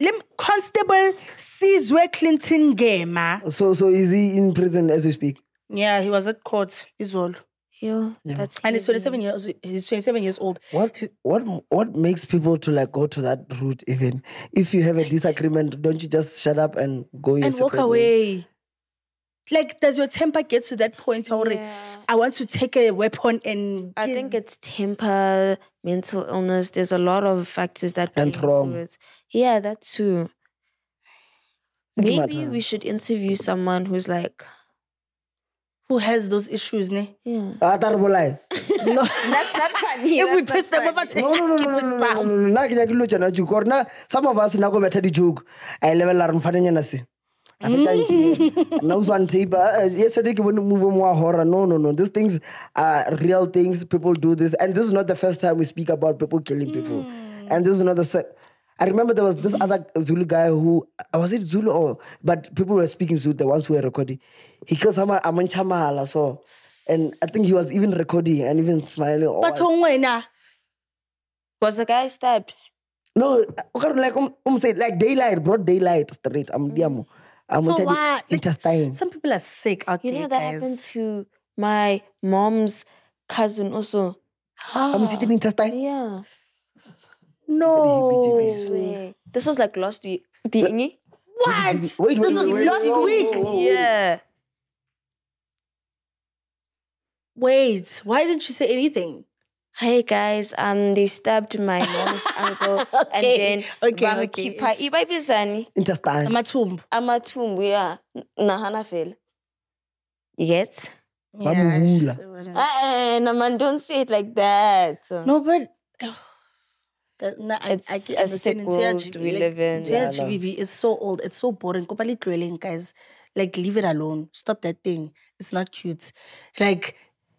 Speaker 1: Le Constable Sizwe Clinton Gema.
Speaker 3: So so is he in prison as we speak?
Speaker 1: Yeah, he was at court, Izol.
Speaker 2: Yo,
Speaker 3: Yeah.
Speaker 2: that's
Speaker 1: And he's 27 years, he's 27 years old.
Speaker 3: What what what makes people to like go to that route even? If you have a disagreement, don't you just shut up and go your
Speaker 1: and walk
Speaker 3: separate way?
Speaker 1: away. Like, does your temper get to that point? Or
Speaker 2: Yeah.
Speaker 1: I want to take a weapon and.
Speaker 2: I think it's temper, mental illness. There's a lot of factors that
Speaker 3: And
Speaker 2: play
Speaker 3: trauma.
Speaker 2: into it. Yeah, that too.
Speaker 3: Think
Speaker 2: Maybe we should interview someone who's like,
Speaker 1: who has those issues, ne?
Speaker 2: yeah.
Speaker 3: Ah, tara bolai.
Speaker 1: No.
Speaker 2: That's not funny.
Speaker 1: if we
Speaker 2: that's
Speaker 1: piss them off,
Speaker 2: funny.
Speaker 1: I say,
Speaker 3: No, no, no, no,
Speaker 1: keep
Speaker 3: no,
Speaker 1: us
Speaker 3: no, no,
Speaker 1: bound.
Speaker 3: no, no, no. Na ke nyake lo tjena joke. Or na some of us na go metha di joke. I level la re mfaneng yana se. Ra fetsa ntse. Now it's on tape. Uh, yesterday ke bone move more horror. No, no, no. These things are real things. People do this, and this is not the first time we speak about people killing people. And this is not the. Se- I remember there was this other Zulu guy who uh, was it Zulu or but people were speaking Zulu. The ones who were recording, he killed someone Amanchamala. So, and I think he was even recording and even smiling. or
Speaker 1: But
Speaker 3: what.
Speaker 1: wena,
Speaker 2: Was the guy stabbed?
Speaker 3: No, okay, like um, um say like daylight, broad daylight, straight. I'm diamo. I'm
Speaker 1: For
Speaker 3: tell you,
Speaker 1: what? Like,
Speaker 3: intestine.
Speaker 1: Some people are sick out
Speaker 2: You
Speaker 1: there,
Speaker 2: know that
Speaker 1: guys.
Speaker 2: happened to my mom's cousin also.
Speaker 3: I'm sitting intestine.
Speaker 2: Yeah.
Speaker 1: no.
Speaker 2: This was like last week. Dingy?
Speaker 1: What?
Speaker 3: Wait,
Speaker 1: this
Speaker 3: wait,
Speaker 1: was
Speaker 3: wait, wait,
Speaker 1: last
Speaker 3: whoa, whoa,
Speaker 1: week.
Speaker 3: whoa, whoa.
Speaker 2: Yeah.
Speaker 1: Wait, why didn't she say anything?
Speaker 2: Hey guys, um, they stabbed my mom's uncle, and
Speaker 1: Okay,
Speaker 2: then
Speaker 1: okay,
Speaker 2: bamkhipha
Speaker 1: okay.
Speaker 2: ibabizani
Speaker 3: Intestine.
Speaker 1: Amatumb.
Speaker 2: amathumbu ya nahana fela. You get?
Speaker 3: Bamuvula.
Speaker 2: Uh, no man, don't say it like that.
Speaker 1: No, but That- nah, I,
Speaker 2: It's
Speaker 1: I keep
Speaker 2: a sick world we live in.
Speaker 3: Yeah, no.
Speaker 1: GBV is so old. It's so boring. Kopali dwelling, guys. Like, leave it alone. Stop that thing. It's not cute. Like,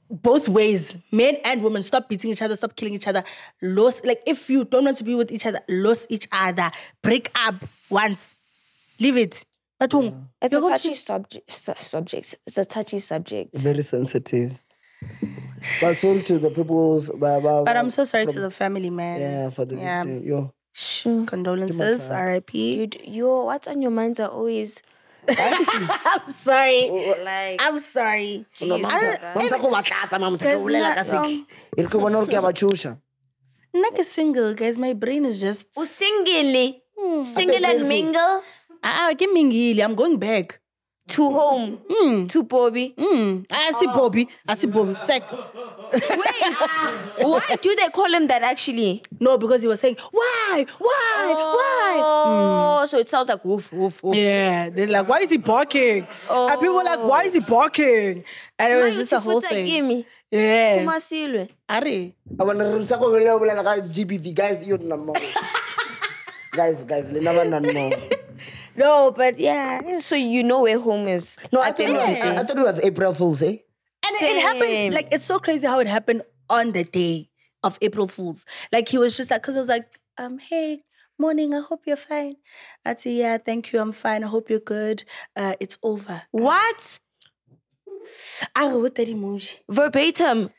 Speaker 1: both ways, men and women, stop beating each other, stop killing each other. Lose, like, if you don't want to be with each other, lose each other. Break up once. Leave it. But
Speaker 2: It's
Speaker 1: you're
Speaker 2: a touchy
Speaker 1: to-
Speaker 2: subject. Su- subject. It's a touchy subject.
Speaker 3: Very sensitive. But soon to the people's. But,
Speaker 1: But I'm so sorry to the family, man.
Speaker 3: Yeah, for the
Speaker 1: Yeah.
Speaker 3: Yo.
Speaker 2: Sure.
Speaker 1: Condolences, RIP.
Speaker 2: Dude, your what's on your minds are always
Speaker 1: I'm sorry.
Speaker 2: like
Speaker 1: I'm sorry.
Speaker 3: No,
Speaker 1: I
Speaker 3: mama,
Speaker 1: don't-
Speaker 3: mama ta ko batlatsa, mama, ta
Speaker 1: There's
Speaker 3: ko bolela ka
Speaker 1: not-
Speaker 3: seki. E re ke bona hore ke a ba tshosha.
Speaker 1: Not a single, guys. My brain is just.
Speaker 2: single,
Speaker 1: Hmm.
Speaker 2: single and mingle
Speaker 1: Ah, give me ngili. I'm going back.
Speaker 2: To home
Speaker 1: Hmm.
Speaker 2: to Bobby.
Speaker 1: Hmm. I see Bobby. I see Bobby. Sec.
Speaker 2: Wait, why do they call him that actually?
Speaker 1: No, because he was saying, why? Why? Why?
Speaker 2: Oh, so it sounds like woof woof woof.
Speaker 1: Yeah. They're like, why is he barking? And people were like, why is he barking? And it was just a whole thing. Yeah.
Speaker 2: Kumasilwe.
Speaker 1: Are.
Speaker 3: A bona re sa ko bolela bolela ka GBV guys yo nna mmogo. Guys, guys, le nna ba nna mmogo.
Speaker 1: No, but yeah.
Speaker 2: So you know where home is.
Speaker 3: No, I
Speaker 2: at
Speaker 3: thought,
Speaker 2: the
Speaker 3: it was, I. I thought it was April Fool's, eh?
Speaker 1: And it, it happened like it's so crazy how it happened on the day of April Fools. Like he was just like, because I was like, um, hey, morning, I hope you're fine. I'd say, yeah, thank you, I'm fine. I hope you're good. Uh, it's over.
Speaker 2: What?
Speaker 1: I with that emoji.
Speaker 2: Verbatim.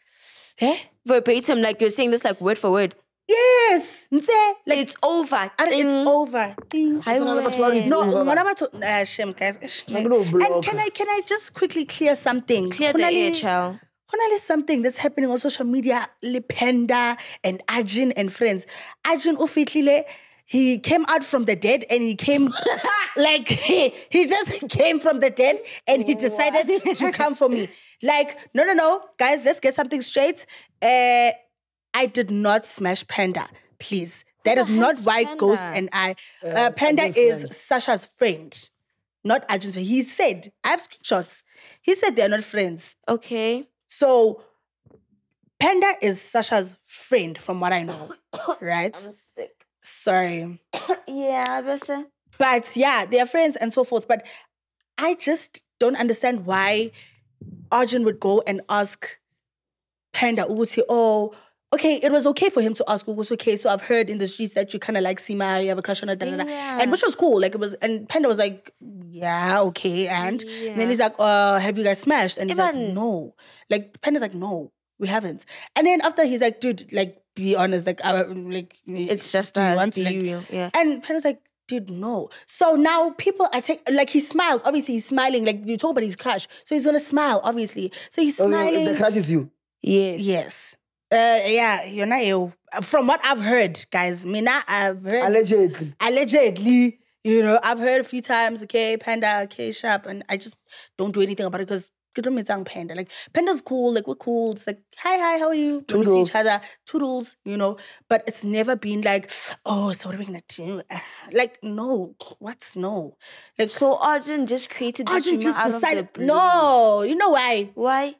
Speaker 1: Eh?
Speaker 2: Verbatim, like you're saying this like word for word.
Speaker 1: Yes. Nse. Like
Speaker 2: It's over.
Speaker 1: Are- it's
Speaker 2: Ding.
Speaker 1: over. Ding.
Speaker 2: Highway.
Speaker 1: No,
Speaker 3: Over.
Speaker 1: ngwana batho uh, shame guys. Ish.
Speaker 3: I'm gonna block
Speaker 1: And can
Speaker 3: her.
Speaker 1: I can I just quickly clear something?
Speaker 2: Clear the
Speaker 1: Ho na
Speaker 2: air,
Speaker 1: le-
Speaker 2: child.
Speaker 1: ho na something that's happening on social media. Lependa and Arjin and friends. Arjin ufitlile. He came out from the dead and he came like he, he just came from the dead and he decided to come for me. Like, no, no, no, guys, let's get something straight. Uh, I did not smash Panda, please. That is not
Speaker 2: heck's
Speaker 1: why Ghost and I. Uh, Panda
Speaker 3: Arjin's
Speaker 1: is
Speaker 3: friend.
Speaker 1: Sasha's friend, not Arjin's friend. He said, I have screenshots. He said they're not friends.
Speaker 2: Okay.
Speaker 1: So Panda is Sasha's friend, from what I know, right?
Speaker 2: I'm sick.
Speaker 1: Sorry.
Speaker 2: Yeah, Bessa.
Speaker 1: But yeah, they're friends and so forth. But I just don't understand why Arjun would go and ask Panda, Uguti, oh, okay, it was okay for him to ask it was okay, so I've heard in the streets that you kind of like Seemah, you have a crush on her, da, da, da.
Speaker 2: Yeah.
Speaker 1: and which was cool. Like it was, and Panda was like, yeah, okay. And, and then he's like, uh, have you guys smashed? And he's like, no. Like Panda's like, no, we haven't. And then after he's like, dude, like, be honest, like, uh, like,
Speaker 2: It's just
Speaker 1: do you
Speaker 2: us,
Speaker 1: want to,
Speaker 2: be
Speaker 1: like-
Speaker 2: real. Yeah.
Speaker 1: and Panda's like, dude, no. So now people are taking, like, he smiled. Obviously, he's smiling. Like, you talk about his crush. So he's going to smile, obviously. So he's
Speaker 3: Oh,
Speaker 1: smiling.
Speaker 3: the crush is you.
Speaker 2: Yes.
Speaker 1: yes. Uh, yeah, you're not ill. From what I've heard, guys, Mina, I've heard.
Speaker 3: Allegedly.
Speaker 1: allegedly, you know, I've heard a few times, okay, Panda, okay, sharp. And I just don't do anything about it because. Good panda. Like Panda's cool, like we're cool. It's like, hi, hi, how are you? When we see each other, toodles, you know. But it's never been like, oh, so what are we gonna do? Like, no, what's no? Like,
Speaker 2: So Arjun just created this
Speaker 1: Arjun just
Speaker 2: out
Speaker 1: decided.
Speaker 2: of the blue.
Speaker 1: No, you know why?
Speaker 2: Why?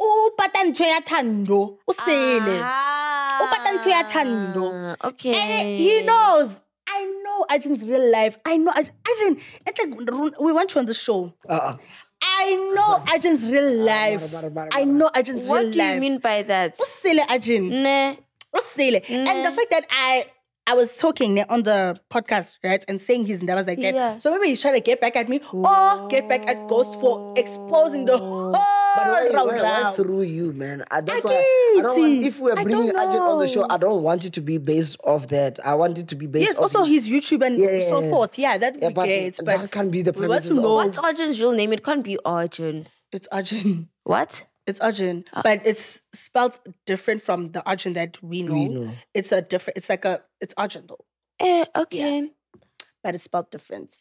Speaker 1: Upata ntho ya thando, usele.
Speaker 2: Ah,
Speaker 1: Upata ntho ya thando.
Speaker 2: Okay.
Speaker 1: And he knows. I know Arjun's real life. I know Arjun. Arjun, it's like we want you on the show.
Speaker 3: Uh-uh.
Speaker 1: I know Arjun's real life.
Speaker 3: bara, bara,
Speaker 1: I know Arjun's
Speaker 2: What
Speaker 1: real
Speaker 2: do
Speaker 1: life.
Speaker 2: you mean by that?
Speaker 1: Usile Arjun.
Speaker 2: Nah.
Speaker 1: Usile. And the fact that I I was talking on the podcast, right, and saying his numbers like that.
Speaker 2: Yeah.
Speaker 1: So maybe he's trying to get back at me or get back at Ghost for exposing the whole
Speaker 3: why,
Speaker 1: round
Speaker 3: why, why
Speaker 1: round.
Speaker 3: through you, man? I, that's
Speaker 1: I
Speaker 3: why I don't want, if we're
Speaker 1: it.
Speaker 3: Bringing
Speaker 1: don't
Speaker 3: Ajit on the show. I don't want it to be based off that. I want it to be based
Speaker 1: Yes,
Speaker 3: off
Speaker 1: also his YouTube and
Speaker 3: Yeah,
Speaker 1: so
Speaker 3: yeah, yeah.
Speaker 1: forth. Yeah, that would
Speaker 3: Yeah,
Speaker 1: be
Speaker 3: but
Speaker 1: great.
Speaker 3: that can't be the
Speaker 1: we want to
Speaker 3: premises of-
Speaker 1: know.
Speaker 2: What's Arjun's real name? It can't be Arjun.
Speaker 1: It's Arjun.
Speaker 2: What?
Speaker 1: It's Arjun,
Speaker 3: Uh,
Speaker 1: but it's spelled different from the Arjun that we know.
Speaker 3: we know.
Speaker 1: It's a different. It's like a. It's Arjun though,
Speaker 2: Eh, okay.
Speaker 1: but it's spelled different.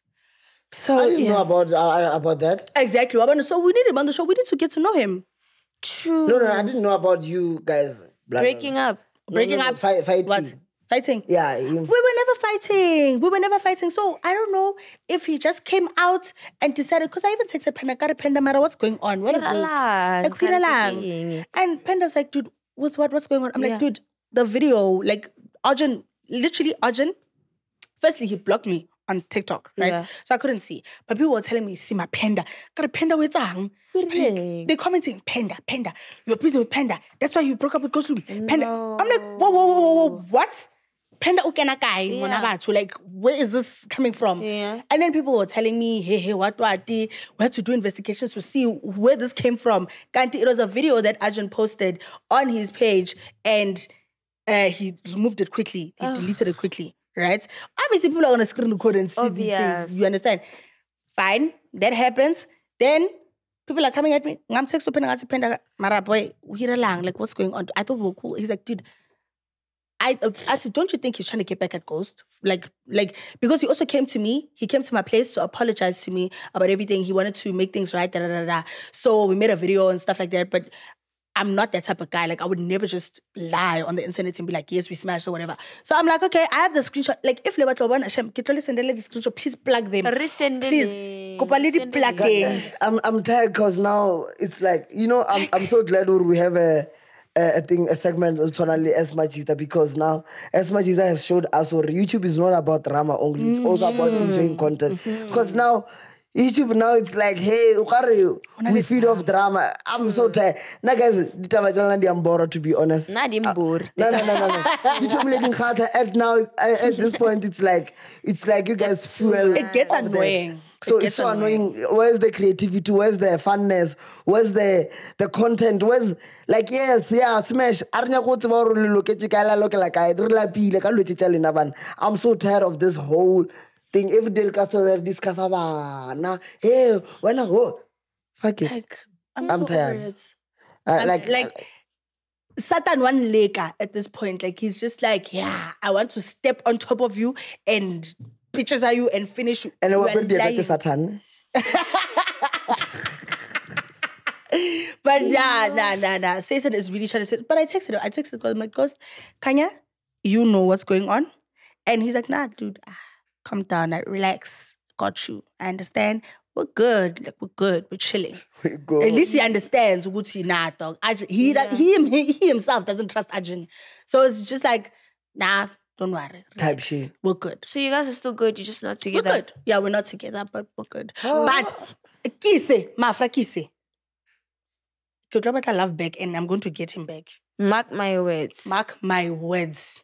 Speaker 1: So
Speaker 3: I didn't
Speaker 1: yeah.
Speaker 3: know about uh, about that.
Speaker 1: exactly. Wabana. So we need him on the show. We need to get to know him.
Speaker 2: True.
Speaker 3: No, no, I didn't know about you guys blah, blah,
Speaker 2: Breaking up.
Speaker 1: Breaking
Speaker 3: No, no, no,
Speaker 1: up.
Speaker 3: Fight, fighting.
Speaker 1: What? Fighting.
Speaker 3: Yeah, him.
Speaker 1: We were never fighting. We were never fighting. So I don't know if he just came out and decided. Because I even texted Panda, "Kare Panda, Mara, what's going on? What is this?
Speaker 2: Kiralang,
Speaker 1: Like, And Panda's like, dude, with what? What's going on? I'm
Speaker 2: Yeah.
Speaker 1: like, dude, the video, like Arjun, literally Arjun. Firstly, he blocked me on TikTok, right?
Speaker 2: Yeah.
Speaker 1: So I couldn't see. But people were telling me, see my Panda. Got a Panda with Like,
Speaker 2: Correct.
Speaker 1: they commenting, Panda, Panda, you're busy with Panda. That's why you broke up with Gosumi. Panda. I'm like, whoa, whoa, whoa, whoa, whoa, what? Panda ukena kai, ngwana
Speaker 2: Yeah.
Speaker 1: Like, where is this coming from?
Speaker 2: Yeah.
Speaker 1: And then people were telling me, hey, hey, what, what, we had to do investigations to see where this came from. Kanti, it was a video that Arjun posted on his page and uh, he removed it quickly. He deleted it quickly, right? Obviously, people are going to screen record and see these things. You understand? Fine, that happens. Then people are coming at me. I'm text open ngathi phenda mara boy, lang like what's going on? I thought we were cool. He's like, dude, I, uh, I said, don't you think he's trying to get back at Ghost? Like, like because he also came to me. He came to my place to apologize to me about everything. He wanted to make things right. Da, da, da, da. So we made a video and stuff like that. But I'm not that type of guy. Like, I would never just lie on the internet and be like, yes, we smashed or whatever. So I'm like, okay, I have the screenshot. Like, if Lebat Loban Hashem, get to listen to the screenshot, please plug them.
Speaker 2: Resend
Speaker 1: Please,
Speaker 2: it.
Speaker 1: kopa le
Speaker 2: Send it.
Speaker 1: di-plugging.
Speaker 3: I'm I'm tired because now it's like you know I'm I'm so glad we have a a, a thing a segment totally as Majita because now as Majita has showed us or YouTube is not about drama only it's also about
Speaker 1: Mm-hmm.
Speaker 3: enjoying content because now. YouTube now it's like hey ukare we feed off drama I'm so tired na guys ditaba tsa lona di a mbora to be honest
Speaker 2: Nna di ah, mbore.
Speaker 3: no, no, no, no, no. You told me letting Kata at now at at this point it's like it's like you guys fuel.
Speaker 1: It gets
Speaker 3: of that.
Speaker 1: annoying.
Speaker 3: So
Speaker 1: It
Speaker 3: it's so annoying. Where's the creativity? Where's the funness? Where's the the content? Where's like yes, yeah, smash. Arnya go tseba hore le loketse kae, la lokela kae, re lapile ka dilo tse tsa lena bana. I'm so tired of this whole thing. Every day ka so re discuss bana. Hey, wena ho. Fuck it.
Speaker 1: Like, I'm,
Speaker 3: I'm
Speaker 1: so
Speaker 3: tired.
Speaker 1: over it.
Speaker 3: Uh,
Speaker 1: I'm-
Speaker 3: like
Speaker 1: like Satan one leka at this point. Like he's just like, yeah, I want to step on top of you and pictures are you and finish you.
Speaker 3: and what to
Speaker 1: lying.
Speaker 3: Satan?
Speaker 1: But nah, nah, nah, nah. Satan is really trying to say. But I texted him. I texted because I'm like, Ghost, Kanya, you know what's going on? And he's like, nah, dude, ah, calm down, like, relax. Got you. I understand. We're good. Like we're good. We're chilling.
Speaker 3: We go.
Speaker 1: At least he understands Uguti nah dog. Arjun, he, that he, him- he himself doesn't trust Arjun. So it's just like, nah, don't worry.
Speaker 3: Type
Speaker 1: relax.
Speaker 3: shit.
Speaker 1: We're good.
Speaker 2: So you guys are still good. You're just not
Speaker 1: We're
Speaker 2: together.
Speaker 1: good. Yeah, we're not together, but we're good. But kise, mafra kise. Ke tlo batla love back and I'm going to get him back.
Speaker 2: Mark my words.
Speaker 1: Mark my words.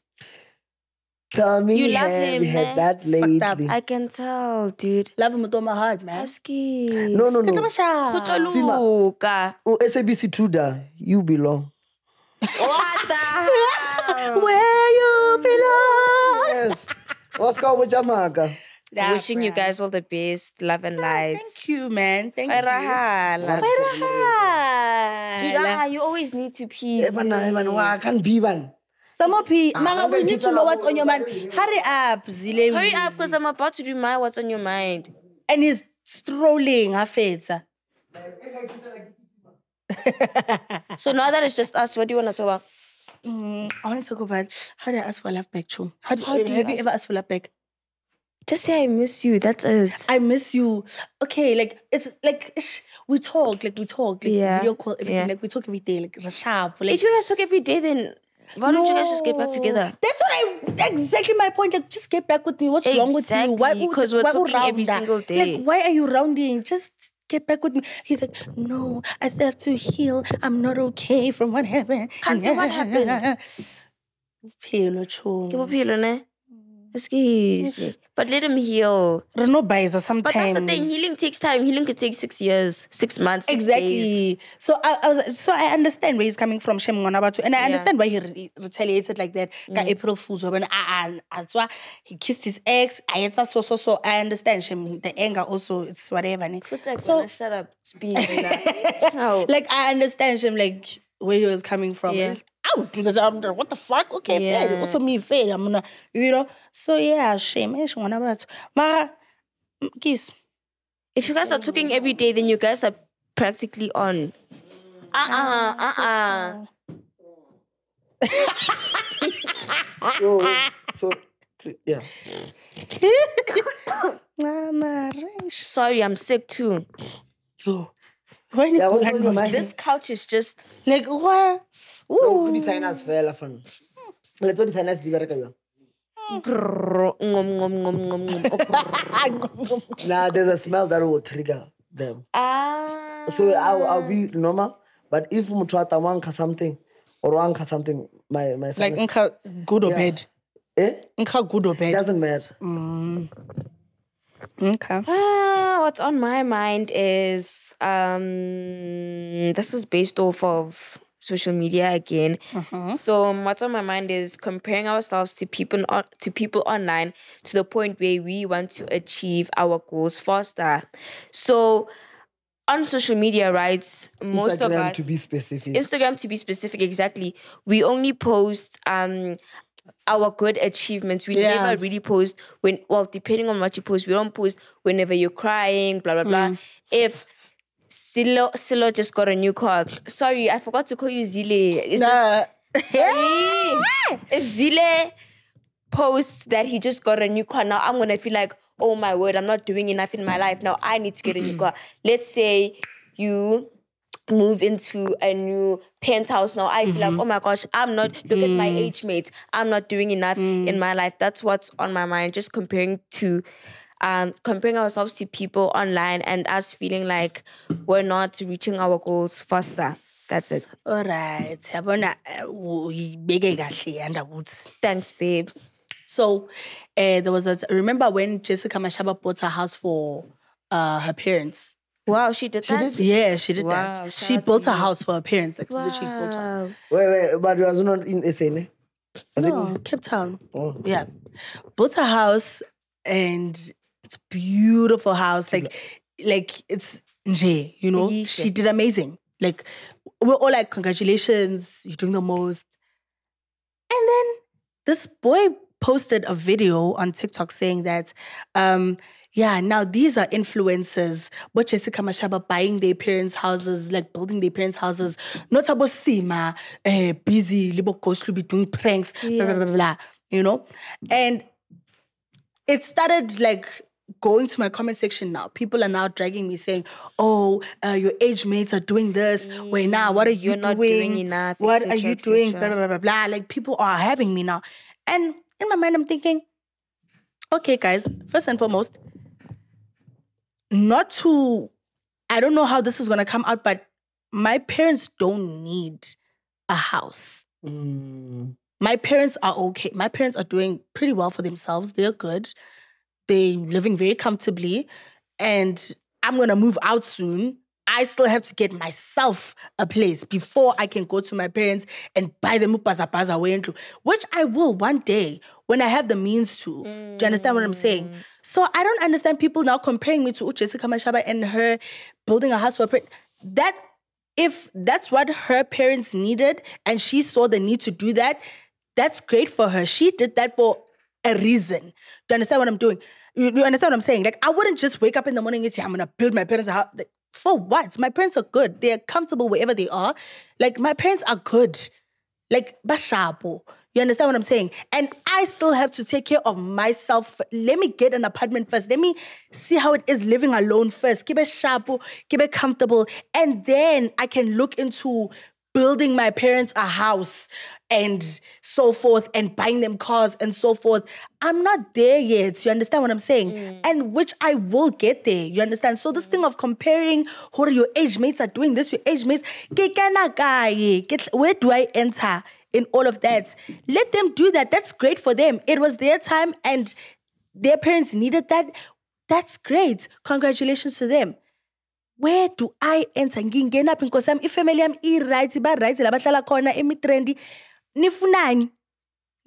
Speaker 3: Tell me
Speaker 2: You love
Speaker 3: have
Speaker 2: him,
Speaker 3: you had that
Speaker 1: up.
Speaker 3: lately?
Speaker 2: I can tell, dude.
Speaker 1: Love him with all my heart, man.
Speaker 2: Husky.
Speaker 3: No, no,
Speaker 1: Ke
Speaker 3: no.
Speaker 1: tlo ba shy.
Speaker 2: Go tlo loka.
Speaker 3: Oh, SABC Tuda, you belong.
Speaker 2: What the hell?
Speaker 1: Where you belong.
Speaker 3: Yes. What's going with Jamaica?
Speaker 1: Nah,
Speaker 2: Wishing you
Speaker 1: bruh.
Speaker 2: guys all the best. Love and lights.
Speaker 1: Thank you, man. Thank you.
Speaker 2: Rahala. Dude,
Speaker 1: Rahala.
Speaker 2: ah, you always need to pee.
Speaker 3: Evan, Evan, why I can't be one.
Speaker 1: Some more P.
Speaker 3: Ah,
Speaker 1: Mara, we need to know what's on your mind. Hurry up, Zile.
Speaker 2: Hurry up, because I'm about to do my what's on your mind.
Speaker 1: And he's strolling, Hafetza.
Speaker 2: So now that it's just us, what do you want to talk about?
Speaker 1: Mm, I want to talk about how did I ask for love back, Chu? How, do,
Speaker 2: How do you
Speaker 1: have you
Speaker 2: ask-
Speaker 1: ever asked for love back?
Speaker 2: Just say I miss you. That's it.
Speaker 1: I miss you. Okay, like it's like ish, we talk, like we talk, like
Speaker 2: Yeah,
Speaker 1: video call, everything,
Speaker 2: yeah.
Speaker 1: like we talk every day, like sharp. Like
Speaker 2: If you guys talk every day, then why don't you guys just get back together?
Speaker 1: That's what I exactly my point. Like, just get back with me. What's wrong with you? Why?
Speaker 2: Because we're
Speaker 1: why
Speaker 2: talking every
Speaker 1: rounder?
Speaker 2: single day.
Speaker 1: Like, why are you rounding? Just get back with me. He's like, no, I still have to heal. I'm not okay from what happened.
Speaker 2: Can't be what happened.
Speaker 1: Philo, Chu.
Speaker 2: Ke bophelo, ne? Excuse. But let him heal.
Speaker 1: Reno Baiza sometimes.
Speaker 2: But that's the thing. Healing takes time. Healing could take six years, six months, six days.
Speaker 1: Exactly. So I, I was so I understand where he's coming from, Shem Ngonabatu, and I understand why he re- retaliated like that. Ka mm. April Fool's when I that's why he kissed his ex. I had so so so. I understand Shem the anger also. It's whatever. ne. So-
Speaker 2: shut up. Speak.
Speaker 1: Like I understand Shem like where he was coming from.
Speaker 2: Yeah.
Speaker 1: Like, I would do this. I'm there. What the fuck? Okay, fair.
Speaker 2: Yeah.
Speaker 1: Also me fair. I'm gonna, you know. So yeah, shame. Shem Ngonabatu. Mara, mm, kiss.
Speaker 2: If you guys are talking every day, then you guys are practically on. Uh uh uh uh.
Speaker 3: So, so yeah.
Speaker 1: Mama,
Speaker 2: Sorry, I'm sick too.
Speaker 1: Yo. Why
Speaker 3: Yeah, what's
Speaker 1: not
Speaker 3: on your?
Speaker 2: This couch is just.
Speaker 1: Like what?
Speaker 3: No,
Speaker 1: Ooh.
Speaker 3: go di-sign us fela fan. Let's go di-sign us di bereka jwang?
Speaker 2: grrr, ngom, ngom, ngom, ngom, ngom. Grrr.
Speaker 3: Nah, there's a smell that will trigger them.
Speaker 2: Ah.
Speaker 3: So I'll, I'll be normal. But if muthu a tama nkha something or wa nkha something, my my
Speaker 1: Like
Speaker 3: sinus-
Speaker 1: nka good or
Speaker 3: Yeah.
Speaker 1: bad.
Speaker 3: eh?
Speaker 1: Nka good or
Speaker 3: It
Speaker 1: bad.
Speaker 3: doesn't matter.
Speaker 1: Okay.
Speaker 2: Ah, what's on my mind is um this is based off of social media again. So what's on my mind is comparing ourselves to people on, to people online to the point where we want to achieve our goals faster. So on social media, right? Most of
Speaker 3: Instagram
Speaker 2: us
Speaker 3: to be specific.
Speaker 2: Instagram to be specific, exactly. We only post um our good achievements. We
Speaker 1: Yeah.
Speaker 2: never really post when well, depending on what you post, we don't post whenever you're crying, blah blah blah. Mm. If Silo Silo just got a new car. Sorry, I forgot to call you Zile. It's
Speaker 1: Nah.
Speaker 2: just sorry. if Zile posts that he just got a new car, now I'm gonna feel like, oh my word, I'm not doing enough in my life. Now I need to get a new car. Let's say you move into a new penthouse now i feel like oh my gosh i'm not look at my age mates i'm not doing enough in my life. That's what's on my mind just comparing to um comparing ourselves to people online and us feeling like we're not reaching our goals faster. That's it.
Speaker 1: All right. Yabona eh, uyibeke kahle andakuthi.
Speaker 2: thanks babe.
Speaker 1: So, uh, there was a remember when Jessica Mashaba bought her house for uh, her parents.
Speaker 2: Wow she did that
Speaker 1: Yeah, she did
Speaker 2: Wow,
Speaker 1: that. She
Speaker 2: out
Speaker 1: built a house for her parents. Like literally built one.
Speaker 2: wow.
Speaker 3: Wait, wait, but it was not in SA, ne? Was it
Speaker 1: No,
Speaker 3: in-
Speaker 1: Cape Town.
Speaker 3: Oh.
Speaker 1: Yeah. Built a house and it's a beautiful house. Like, like it's nje, you know?
Speaker 2: Yihle.
Speaker 1: She did amazing. Like, we're all like, congratulations, you're doing the most. And then this boy posted a video on TikTok saying that, um, yeah, now these are influencers. But Jessica Mashaba buying their parents' houses, like building their parents' houses. Not about Seemah, eh, busy, libo ghostly be doing pranks, blah, blah, blah, blah, you know? And it started like going to my comment section now. People are now dragging me saying, "Oh, uh, your age mates are doing this. Wait, now what are you
Speaker 2: You're not
Speaker 1: doing?
Speaker 2: doing enough,
Speaker 1: What
Speaker 2: et
Speaker 1: are you doing? Blah blah blah blah. Like people are having me now, and in my mind, I'm thinking, okay, guys. First and foremost, not to. I don't know how this is gonna come out, but my parents don't need a house
Speaker 3: Mm.
Speaker 1: my parents are okay. My parents are doing pretty well for themselves. They're good. They're living very comfortably. And I'm gonna move out soon. I still have to get myself a place before I can go to my parents and buy them upaza paza wendlu, which I will one day when I have the means to. Do you understand what I'm saying? Mm. So I don't understand people now comparing me to Jessica Mashaba and her building a house for her. parent. That if that's what her parents needed and she saw the need to do that, that's great for her. She did that for a reason. Do you understand what I'm doing? You, you understand what I'm saying? Like, I wouldn't just wake up in the morning and say, I'm gonna build my parents a house. Like, for what? My parents are good. They're comfortable wherever they are. Like, my parents are good. Like, bashapo. You understand what I'm saying? And I still have to take care of myself. Let me get an apartment first. Let me see how it is living alone first. Keep it sharp, keep it comfortable. And then I can look into building my parents a house and so forth and buying them cars and so forth. I'm not there yet. You understand what I'm saying? Mm. And which I will get there. You understand? So this mm. thing of comparing who your age mates are doing this, your age mates, ke kana kae? Ke tl- where do I enter in all of that. Let them do that. That's great for them. It was their time and their parents needed that. That's great. Congratulations to them. Where do I enter? Ngingena phi nkosi yami ifamily yami i-right ba-right la bahlala khona emitrendi nifunani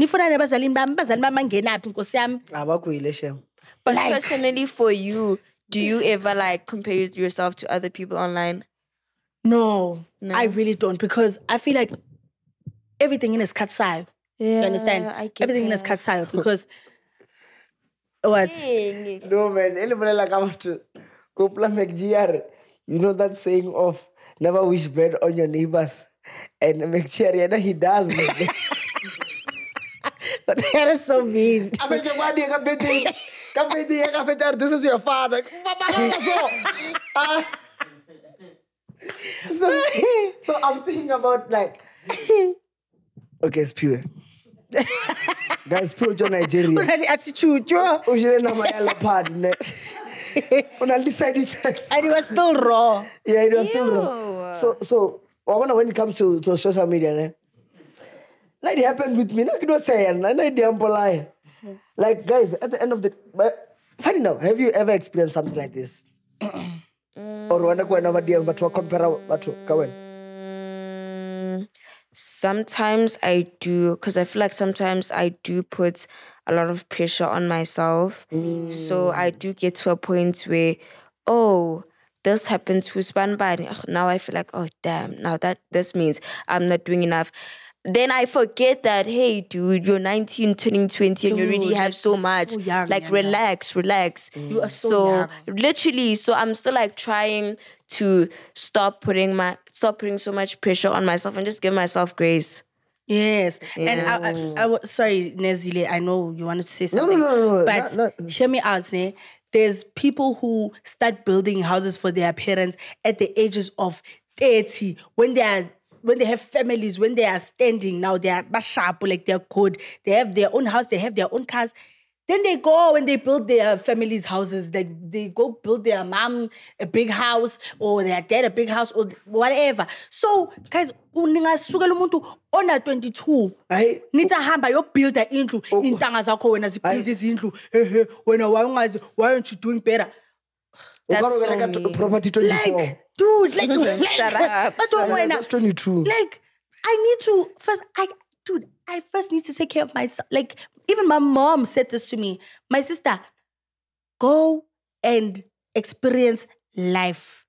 Speaker 1: nifunani abazalini bami abazali bami bangenaphi nkosi yami
Speaker 3: abakuyile shem
Speaker 2: But
Speaker 1: Like-
Speaker 2: personally, for you, do you ever like compare yourself to other people online?
Speaker 1: no,
Speaker 2: No.
Speaker 1: i really don't because i feel like everything in is sayo
Speaker 2: Yeah,
Speaker 1: you understand?
Speaker 2: I get
Speaker 1: everything in is
Speaker 2: that.
Speaker 1: sayo because what
Speaker 3: no man ele bolela ka batho kopla mcgr you know that saying of never wish bad on your neighbors. And mcgr yena he does man.
Speaker 1: but that is so mean.
Speaker 3: A fetša kwadi ka pete ka pete ye ka fetša re this is your father so so so i'm thinking about like okay it's pure. Guys pure jo nigeria.
Speaker 1: Una le attitude yo.
Speaker 3: O jele nama ya leopard ne. O na le side effects
Speaker 1: and it was still raw.
Speaker 3: Yeah it was still wrong
Speaker 2: Ew.
Speaker 3: so so I wonder when it comes to, to social media ne. Like it happened with me. Na ke do say na na di ampolaya like guys at the end of the but funny now have you ever experienced something like this? Or wena ko wena ba di batho ba compare batho ka wena?
Speaker 2: Mm, sometimes I do because I feel like sometimes I do put a lot of pressure on myself. So I mm. do get to a point where, oh, this happened to Spanbani. Now I feel like, oh damn, now that this means I'm not doing enough. Then I forget that, hey, dude, you're 19, turning 20, and you already have so much.
Speaker 1: so young,
Speaker 2: like,
Speaker 1: young, young.
Speaker 2: relax, relax.
Speaker 1: You are so young.
Speaker 2: literally, so I'm still like trying to stop putting my stop putting so much pressure on myself and just give myself grace.
Speaker 1: Yes, and I, I, I, wa- sorry, Nezile, I know you wanted to say
Speaker 3: No, no,
Speaker 1: something.
Speaker 3: no, no, no,
Speaker 1: But
Speaker 3: not- not-
Speaker 1: hear me out, ne? There's people who start building houses for their parents at the ages of 30 when they are when they have families, when they are standing now, they are sharp, like they're good. They have their own house, they have their own cars. Then they go and they build their families' houses. They, they go build their mom a big house or their dad a big house or whatever. So, guys, ningasukela umuntu ona 22
Speaker 3: hayi
Speaker 1: nithi ahamba yobuilda indlu oh, oh. iintanga zakho wena zibuild izindlu hehe wena why ungazi why aren't you doing better
Speaker 3: o
Speaker 2: That's
Speaker 3: re
Speaker 2: so mean.
Speaker 3: property 24
Speaker 1: like dude like, like
Speaker 2: Shut up.
Speaker 1: but don't wena
Speaker 3: that's 22
Speaker 1: like I need to first I dude I first need to take care of myself like even my mom said this to me my sister go and experience life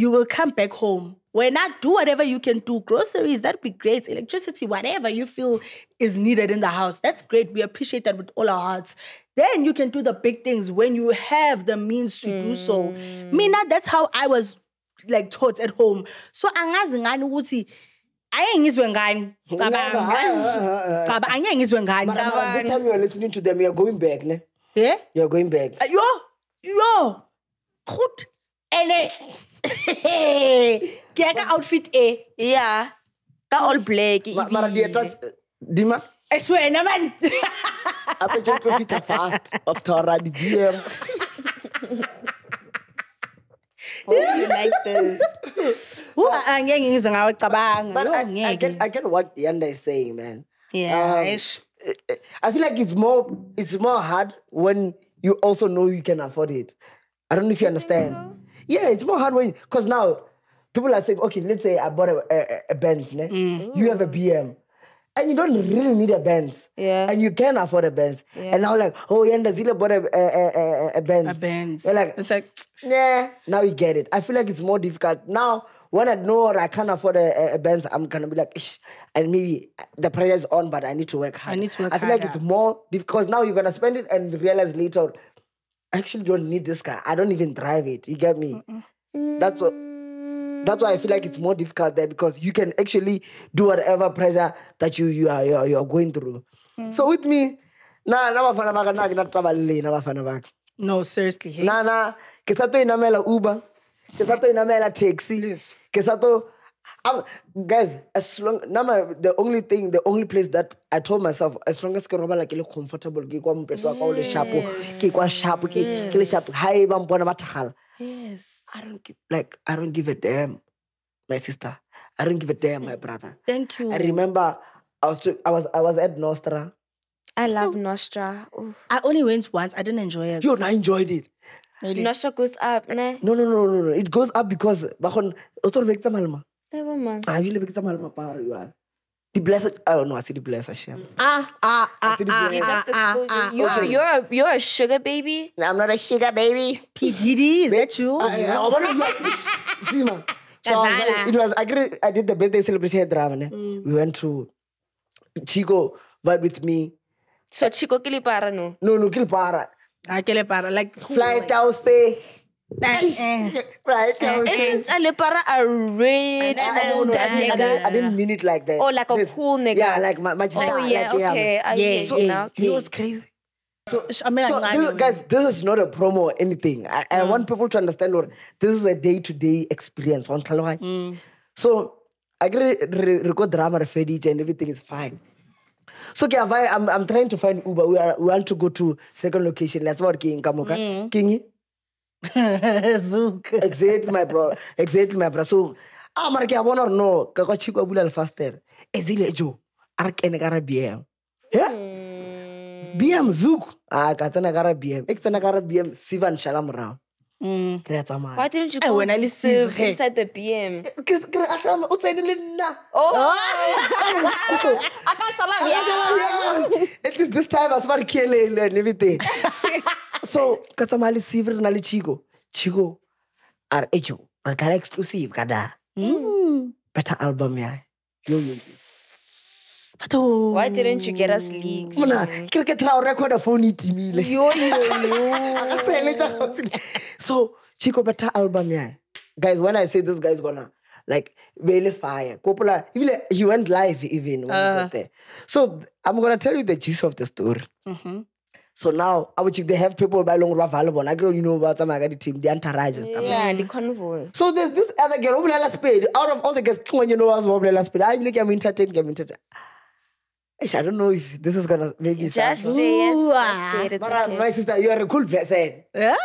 Speaker 1: you will come back home. When I do whatever you can do, groceries, that'd be great. Electricity, whatever you feel is needed in the house, that's great. We appreciate that with all our hearts. Then you can do the big things when you have the means to do so. Mina, that's how I was like taught at home. So angazi ngani ukuthi ayeke ngizwe ngani. Cabanga. Caba angeke ngizwe ngani.
Speaker 3: Mara- mara, this time you are listening to them you are going back ne
Speaker 1: Yeah?
Speaker 3: you are going back
Speaker 1: Yo, yo, goed. En eh, kijk outfit eh.
Speaker 2: Yeah. Ka all black.
Speaker 3: Ma- mara dieta dima
Speaker 1: I swear, no man.
Speaker 3: I bet you go fit fast of Torah the DM.
Speaker 2: You like this.
Speaker 1: Angeke ngize ngawe cabanga.
Speaker 3: But
Speaker 1: Yo,
Speaker 3: I, get
Speaker 1: ngeke.
Speaker 3: I get what Yanda is saying, man.
Speaker 1: Yeah,
Speaker 3: Um,
Speaker 1: ish.
Speaker 3: Eh, eh, I feel like it's more it's more hard when you also know you can afford it. I don't know if you understand. Yeah, it's more hard when because now people are saying, okay, let's say I bought a, a, a Benz, ne? you have a BM. And you don't really need a Benz.
Speaker 2: Yeah.
Speaker 3: And you can afford a Benz. Yeah. And now like, oh, Yanda Zila bought a, a, a, a, a Benz.
Speaker 1: A Benz.
Speaker 3: You're like,
Speaker 1: It's like,
Speaker 3: yeah, now you get it. I feel like it's more difficult now. When I know I can't afford a, a- a Benz, I'm gonna be like, Ish, and maybe the pressure is on, but I need to work hard.
Speaker 1: I need to work
Speaker 3: I feel like it's more because now. You're gonna spend it and realize later, I actually don't need this car. I don't even drive it. You get me? That's what. That's why I feel like it's more difficult there because you can actually do whatever pressure that you you are you are, you are going through. So with me, na na bafana baka na ke na le bafana baka
Speaker 1: no, seriously. Hey.
Speaker 3: na na ke sa tlo inamela uber ke sa tlo inamela taxi ke sa guys, as long nama the only thing, the only place that I told myself, as long as ke robala ke le comfortable, ke kwa mpeto wa ka o le sharpo, ke kwa sharp, ke le sharp. Ba mpona ba thakgala.
Speaker 1: Yes.
Speaker 3: I don't give like I don't give a damn, my sister. I don't give a damn, my mm. brother.
Speaker 1: Thank you.
Speaker 3: I remember I was I was I was at Nostra.
Speaker 2: I love Nostra. Ooh.
Speaker 1: I only went once. I didn't enjoy it.
Speaker 3: Yo, and I enjoyed it.
Speaker 1: really?
Speaker 2: Nostra goes up, ne?
Speaker 3: No, no, no, no, no. It goes up because bakon otro vekta malma.
Speaker 2: Never mind.
Speaker 3: Ah, I usually vekta malma power you are. The blessed oh no, I see the blessed sham.
Speaker 1: ah, ah, ah,
Speaker 3: see the
Speaker 1: ah,
Speaker 3: blue-
Speaker 2: You
Speaker 1: ah,
Speaker 2: just
Speaker 1: ah,
Speaker 2: exposed
Speaker 1: ah,
Speaker 2: it. you,
Speaker 3: okay.
Speaker 2: you're, a, you're a sugar baby.
Speaker 3: I'm not a sugar baby.
Speaker 1: P. Diddy, is that you?
Speaker 3: I, I, I wanna be like, bitch. See, man. So I was like,
Speaker 1: Kazala.
Speaker 3: it was, I, agree, I did the birthday celebration at drama. ne? We went to Chicco, vibe with me.
Speaker 2: So Chicco Kilipara no.
Speaker 3: No, no, kill para.
Speaker 1: I kill it, para. Like, cool,
Speaker 3: Fly
Speaker 1: like,
Speaker 3: down, stay.
Speaker 1: eh. Eh.
Speaker 3: Right eh, down, stay.
Speaker 2: Isn't Alipara a rich
Speaker 3: No, no,
Speaker 2: older
Speaker 3: no, I, didn't, I,
Speaker 2: nigga?
Speaker 3: didn't, I didn't mean it like that.
Speaker 2: Oh, like a
Speaker 3: This-
Speaker 2: cool nigga.
Speaker 3: Yeah, like my, my
Speaker 2: Oh yeah, okay. I
Speaker 1: Yeah,
Speaker 2: get
Speaker 3: So,
Speaker 2: you
Speaker 3: you
Speaker 2: now.
Speaker 3: know what's crazy? So,
Speaker 1: I mean,
Speaker 3: so this, guys, this is not a promo or anything. I, I want people to understand what this is a day to day experience. One mm. So I agree, record drama, fedit, and everything is fine. So okay, I- I'm, I'm trying to find Uber. We, are, we want to go to second location. Let's work King Kamoka. Mm. Kingi.
Speaker 1: Zook.
Speaker 3: Exactly, my bro. Exactly, my bro. So, ah, mara ke a bona or no, ka kwa chiko bula le faster. Ezile jo, ara kene ka ra BM. Yeah? BM Zook. Ah, ka tsena ka ra BM. E ke tsena ka ra BM, Sivan shala morao.
Speaker 1: Mm.
Speaker 3: Ke re a tsamaya.
Speaker 2: Why didn't you
Speaker 1: Eh,
Speaker 2: go
Speaker 1: when I
Speaker 2: to
Speaker 1: listen,
Speaker 2: Civ
Speaker 1: hey.
Speaker 2: inside the BM?
Speaker 3: Ke ke re a hlama, o tsene le nna.
Speaker 2: Oh, I can't salam.
Speaker 3: At least this time, I was about to and everything. So, ka tsamaya le Siv, re na le Chico. Chico, ar echo re tla exclusive kada.
Speaker 1: Mm.
Speaker 3: Better album ya. Yo, yo,
Speaker 1: Pato. Oh.
Speaker 2: Why didn't you get us leaks?
Speaker 3: Mona, ke re ke try record phone e timile.
Speaker 2: Yo, yo, yo.
Speaker 3: Aka se. So, Chico better album ya. Guys, when I say this guy's gonna like really fire. Coppola, he went live even when he got there. So I'm gonna tell you the gist of the story.
Speaker 1: Mhm.
Speaker 3: So now, I would think they have people by long available. I girl, you know about some the team, the entourage and stuff.
Speaker 2: Yeah, the convoy.
Speaker 3: So there's this other girl, Obulela Spade. Out of all the girls, when you know us, Obulela Spade. I'm like I'm entertained, I'm entertained. Ish, I don't know if this is gonna maybe
Speaker 2: Just
Speaker 3: sound-
Speaker 2: say it.
Speaker 1: Ooh,
Speaker 2: Just say it. It's
Speaker 3: But,
Speaker 2: okay.
Speaker 3: my sister, you are a cool person.
Speaker 1: Yeah.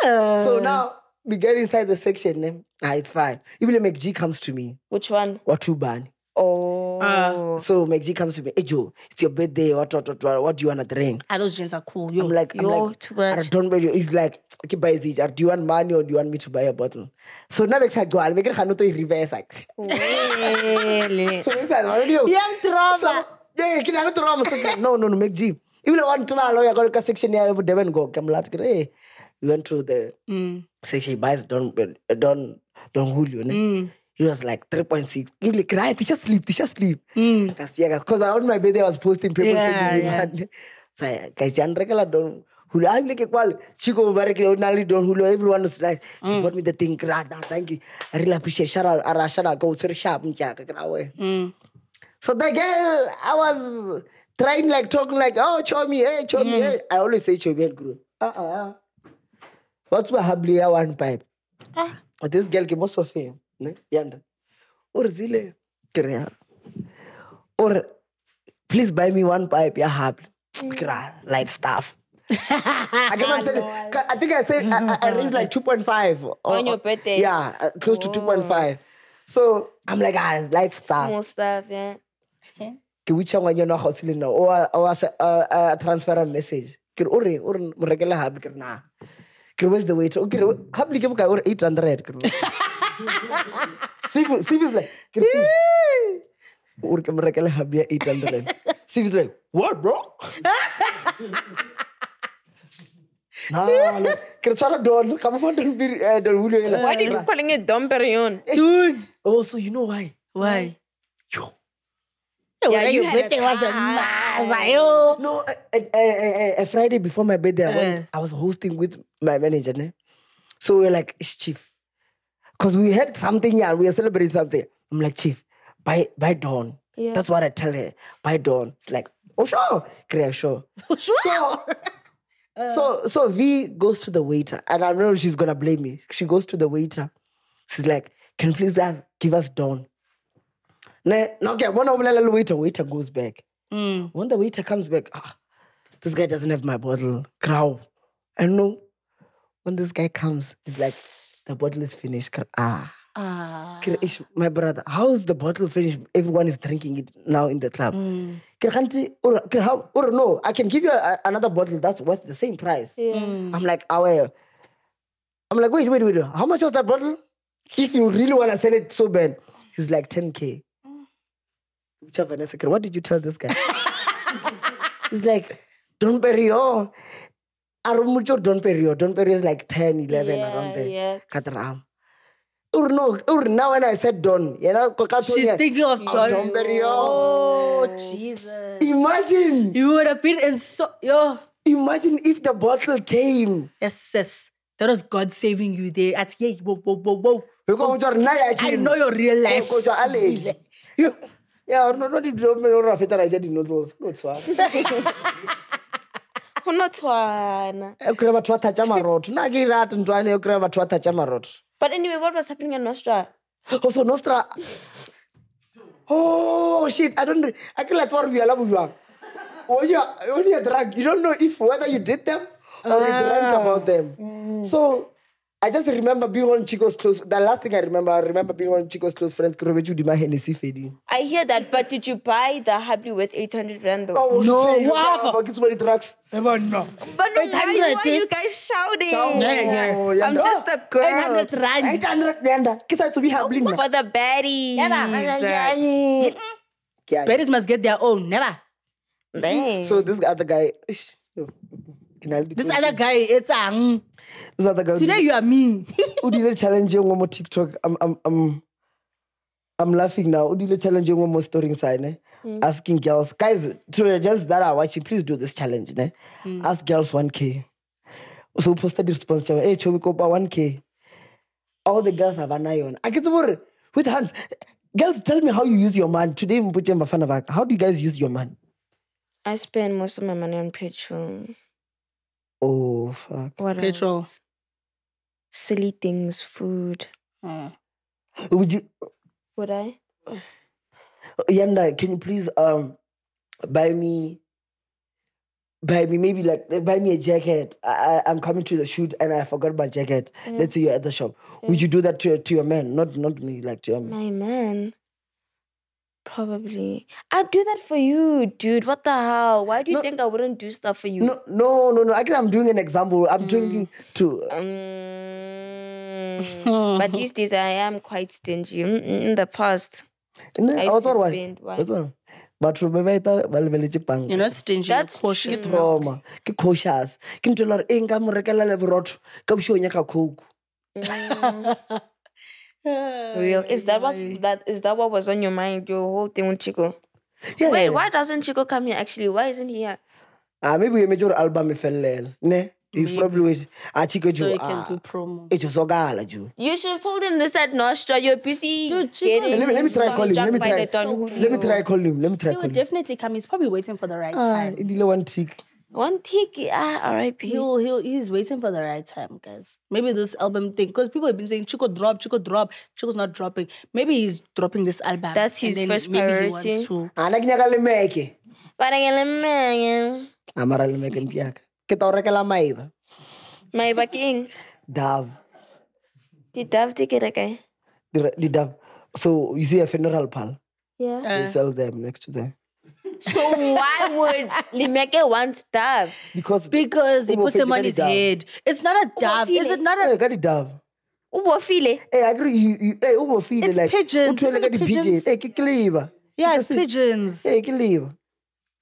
Speaker 3: So now we get inside the section. eh, Ah, it's fine. Even if MacG comes to me.
Speaker 2: Which one?
Speaker 3: What two ban?
Speaker 2: Oh.
Speaker 3: So MacG comes to me. Hey Joe, it's your birthday. What what what, what, what do you wanna drink?
Speaker 1: Ah, those drinks are cool. Yo.
Speaker 3: I'm like, I'm like,
Speaker 2: too much.
Speaker 3: I don't buy you. He's like, okay, buy this. Do you want money or do you want me to buy a bottle? So now next I go, I'll make it Hanuto reverse. Like,
Speaker 2: Really?
Speaker 3: so next time, what do you?
Speaker 1: You have drama.
Speaker 3: So, yeah, can I have drama? So, no, no, no, MacG. Even I want to know, I got a section here over Devon go. Come, let's get hey. We went to the
Speaker 1: Mm.
Speaker 3: section. He buys Don Don Don Julio. ne?
Speaker 1: Mm.
Speaker 3: He was like 3.6. He was like, right, teacher sleep, teacher sleep.
Speaker 1: Mm.
Speaker 3: Because on my birthday, I was posting people.
Speaker 1: Yeah, yeah.
Speaker 3: So, guys, Jan regular Don I'm like, well, Chico Mubarak, Don Julio. Everyone was like, he bought me the thing. right now, Thank you. I really appreciate out, Ara, out, go to the shop. kakra.
Speaker 1: Mm.
Speaker 3: So the girl, I was trying like talking like, oh, show me, hey, show me, hey. I always say show me, girl. Uh-uh. What's my habli one pipe?
Speaker 1: Ah.
Speaker 3: This girl came also fame. Ne? Yanda. Or zile. Kira. Or please buy me one pipe, ya habli. Kira, light stuff. I, can. I think I said I, I- raised like 2.5. or-
Speaker 2: On your birthday?
Speaker 3: Yeah, uh, close to 2.5. So I'm like, ah, light stuff
Speaker 2: Small stuff, yeah.
Speaker 3: ke witša ngwanyana wa gausi le nna a- o transfera message ke re o reng o re mo rekele hape ke re na ke re where's the waiter O ke re hape ke bokae o re eight hundred ke re Sifu Sifu is like ke re Sifu o re ke mo rekele hape ya eight hundred Sifu is like what bro na le- ke re tshwara don ka mo fa don bir eh, don Julio ele.
Speaker 2: Why did you calling it Dom Perignon?
Speaker 1: Dude.
Speaker 3: oh so you know why
Speaker 1: Why?
Speaker 3: yo
Speaker 2: Yeah,
Speaker 1: When
Speaker 2: you
Speaker 1: your
Speaker 2: had a
Speaker 1: birthday was a
Speaker 2: time.
Speaker 1: mess. Yo.
Speaker 3: No, a, a, a, a Friday before my birthday, I, went,
Speaker 1: Eh.
Speaker 3: I was hosting with my manager. Ne? So we are like, "Ish, Chief. Because we had something here, we are celebrating something. I'm like, Chief, by, by dawn.
Speaker 2: Yeah.
Speaker 3: That's what I tell her. By dawn. It's like, oh, sure. Correct, sure.
Speaker 1: Sure.
Speaker 3: So, so V goes to the waiter, and I know she's gonna blame me. She goes to the waiter. She's like, "Can you please give us dawn?" Ne, no, okay, one of the waiter, waiter goes back.
Speaker 1: Mm.
Speaker 3: When the waiter comes back, ah, this guy doesn't have my bottle. Crow. I know. When this guy comes, he's like, the bottle is finished. Ah.
Speaker 1: Ah.
Speaker 3: My brother, how is the bottle finished? Everyone is drinking it now in the club.
Speaker 1: Mm.
Speaker 3: Ke Ke or, ke how, or no, I can give you a, another bottle that's worth the same price. I'm like, aware. I'm like, wait, wait, wait. How much was that bottle? If you really want to sell it so bad, he's like 10k. Which of Vanessa, what did you tell this guy? he's like, don't bury yo. Arumucho don't bury yo. Don't is like 10, 11 around there.
Speaker 2: yeah.
Speaker 3: Katram. Or no, or now when I said don, you know,
Speaker 1: She's thinking of Don.
Speaker 3: Don Perignon.
Speaker 1: Oh, Jesus.
Speaker 3: Imagine,
Speaker 1: You would have been in so. Yo.
Speaker 3: imagine if the bottle came.
Speaker 1: Yes, sis. That was God saving you there. At yeah, whoa, whoa, whoa, whoa.
Speaker 3: Because
Speaker 1: I know your real life.
Speaker 3: Go to Ale.
Speaker 1: You-
Speaker 3: Yeah, no, no, no, no, no, no, feta ra ja dinotlotso. No tshwana.
Speaker 2: Go no tshwana.
Speaker 3: E eh, kry-a batho ba thatša marotho. Nna ke e rate ntwane e kry-a batho ba thatša marotho.
Speaker 2: But anyway, what was happening in Nostra?
Speaker 3: go so nostra oh shit. I don't re- a ke la tseba gore bjala bojwang when oh, you are- when you're drunk you don't know if whether you did them or you dreamt ah. about them. Mm. So I just remember being on Chicco's close. The last thing I remember, I remember being on Chicco's close friends. Ke robetse hodima Hennessy feding.
Speaker 2: I hear that, but did you buy the Habli with 800 rand though?
Speaker 3: Oh,
Speaker 1: No, wow.
Speaker 3: wow. Get somebody drugs.
Speaker 1: Ever no.
Speaker 2: But no, why, why are you guys shouting?
Speaker 1: Yeah, yeah.
Speaker 3: Yeah,
Speaker 2: I'm just a girl.
Speaker 1: 800 rand.
Speaker 3: 800 yanda. Ke sa tsobi habli. Oh,
Speaker 2: for the baddies.
Speaker 3: Ke a-
Speaker 1: Parents must get their own. Never.
Speaker 2: Dang.
Speaker 3: So this other guy, ish, no. Ke na le
Speaker 1: This other guy, it's ang.
Speaker 3: This
Speaker 1: Today you are me.
Speaker 3: o dile challenge e nngwe mo TikTok. I'm, I'm, I'm, I'm laughing now. O dile challenge e nngwe mo storying side, ne? Hmm. Asking girls, guys, to just that are watching, please do this challenge, ne? Hmm. Ask girls 1K. So posted the response, hey, Chobi Kopa 1K. All the girls have an eye on. I get the with hands. Girls, tell me how you use your man. Today, Mpuche Mbafana Vaka, how do you guys use your man?
Speaker 2: I spend most of my money on petrol.
Speaker 3: Oh, fuck.
Speaker 2: What
Speaker 1: Petrol.
Speaker 2: else? Silly things, food.
Speaker 3: Would you,
Speaker 2: Would I?
Speaker 3: Yanda, can you please um buy me buy me maybe like like, buy me a jacket. I, I I'm coming to the shoot and I forgot my jacket. Let's say you're at the shop. Would you do that to your- to your man? Not not me, like to your man.
Speaker 2: My man. Probably. I'd do that for you, dude. What the hell? Why do you
Speaker 3: No.
Speaker 2: think I wouldn't do stuff for you?
Speaker 3: No, no, no, no. Again, I'm doing an example. I'm doing to
Speaker 2: Um, but these days I am quite stingy. Mm, mm, In the past,
Speaker 3: Ne,
Speaker 2: I
Speaker 3: I
Speaker 2: used
Speaker 3: was
Speaker 2: to
Speaker 3: all right.
Speaker 2: spend. Why?
Speaker 3: What's wrong? But remember ita ba lebeletse banka.
Speaker 1: You're not stingy.
Speaker 2: That's
Speaker 1: you're cautious.
Speaker 3: ke trauma ke cautious ke ntho e le gore e nka mo rekela le borotho ka bosio nyaka coke
Speaker 2: Real. Is that what that is that what was on your mind? Your whole thing with Chicco.
Speaker 3: Yeah,
Speaker 2: Wait,
Speaker 3: yeah.
Speaker 2: why doesn't Chicco come here actually? Why isn't he here?
Speaker 3: ah maybe we emetse gore album felelela ne he's probably waiting ah chicco
Speaker 1: So
Speaker 3: jo
Speaker 1: you can
Speaker 3: ah
Speaker 1: do promo.
Speaker 3: jo sokala jo
Speaker 2: You should have told him this at Nostra. You're busy
Speaker 1: Dude, Chicco-
Speaker 2: getting
Speaker 3: let me, let me try
Speaker 2: stuff
Speaker 3: call him. Let me try.
Speaker 2: the
Speaker 3: Let me try call him. Let me try
Speaker 1: He
Speaker 3: call
Speaker 1: will
Speaker 3: him.
Speaker 1: definitely come. He's probably waiting for the right
Speaker 3: Ah,
Speaker 1: time.
Speaker 3: it dile one tick.
Speaker 2: One tiki. Ah, R.I.P.
Speaker 1: He'll, he'll, he's waiting for the right time, guys. Maybe this album thing, because people have been saying Chicco drop, Chicco drop, Chicco's not dropping. Maybe he's dropping this album.
Speaker 2: That's his
Speaker 1: then
Speaker 2: first
Speaker 1: maybe he
Speaker 2: priority.
Speaker 1: wants to-
Speaker 3: Ana ke nyaka le meke.
Speaker 2: But I get.
Speaker 3: Amara le meke mpiaka. Ke tao rekela maiba.
Speaker 2: My backing.
Speaker 3: Dove.
Speaker 2: The dove ticket, okay.
Speaker 3: The, the dove. So you see a funeral pal.
Speaker 2: Yeah.
Speaker 3: They sell them next to them.
Speaker 2: So why would Limeke want dove?
Speaker 3: Because
Speaker 1: Because he puts them on his head. It's not a dove. Is it not a
Speaker 3: Eh, ka di dove.
Speaker 2: Ubofile.
Speaker 3: Eh, I agree. You, you, eh, ubo feel
Speaker 1: It's
Speaker 3: like.
Speaker 1: pigeons.
Speaker 3: o thwele
Speaker 1: Isn't
Speaker 3: ka
Speaker 1: it
Speaker 3: pigeons.
Speaker 1: pigeons?
Speaker 3: Eh, ke cleaver.
Speaker 1: Yeah, it's
Speaker 3: Ke
Speaker 1: pigeons.
Speaker 3: Eh, ke lever.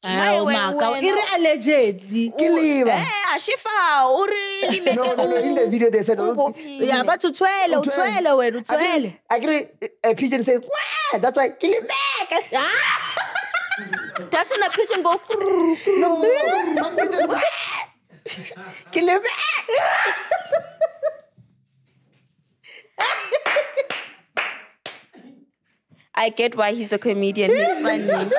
Speaker 1: Oh,
Speaker 2: when-
Speaker 1: Maka.
Speaker 2: when-
Speaker 1: Iri allegedly.
Speaker 3: Ke.
Speaker 2: Eh, Ashifa, uri Limeke.
Speaker 3: No, no, no. In the video they said. oh,
Speaker 1: Yeah, but utwele,
Speaker 3: Utwele.
Speaker 1: utwele, wena,
Speaker 3: I
Speaker 1: utwele.
Speaker 3: agree. I agree. A pigeon says, "Wah!" That's why kill him back.
Speaker 2: Doesn't a pigeon go?
Speaker 3: No, some pigeons. "Wah!" Kill him.
Speaker 2: I get why he's a comedian. He's funny.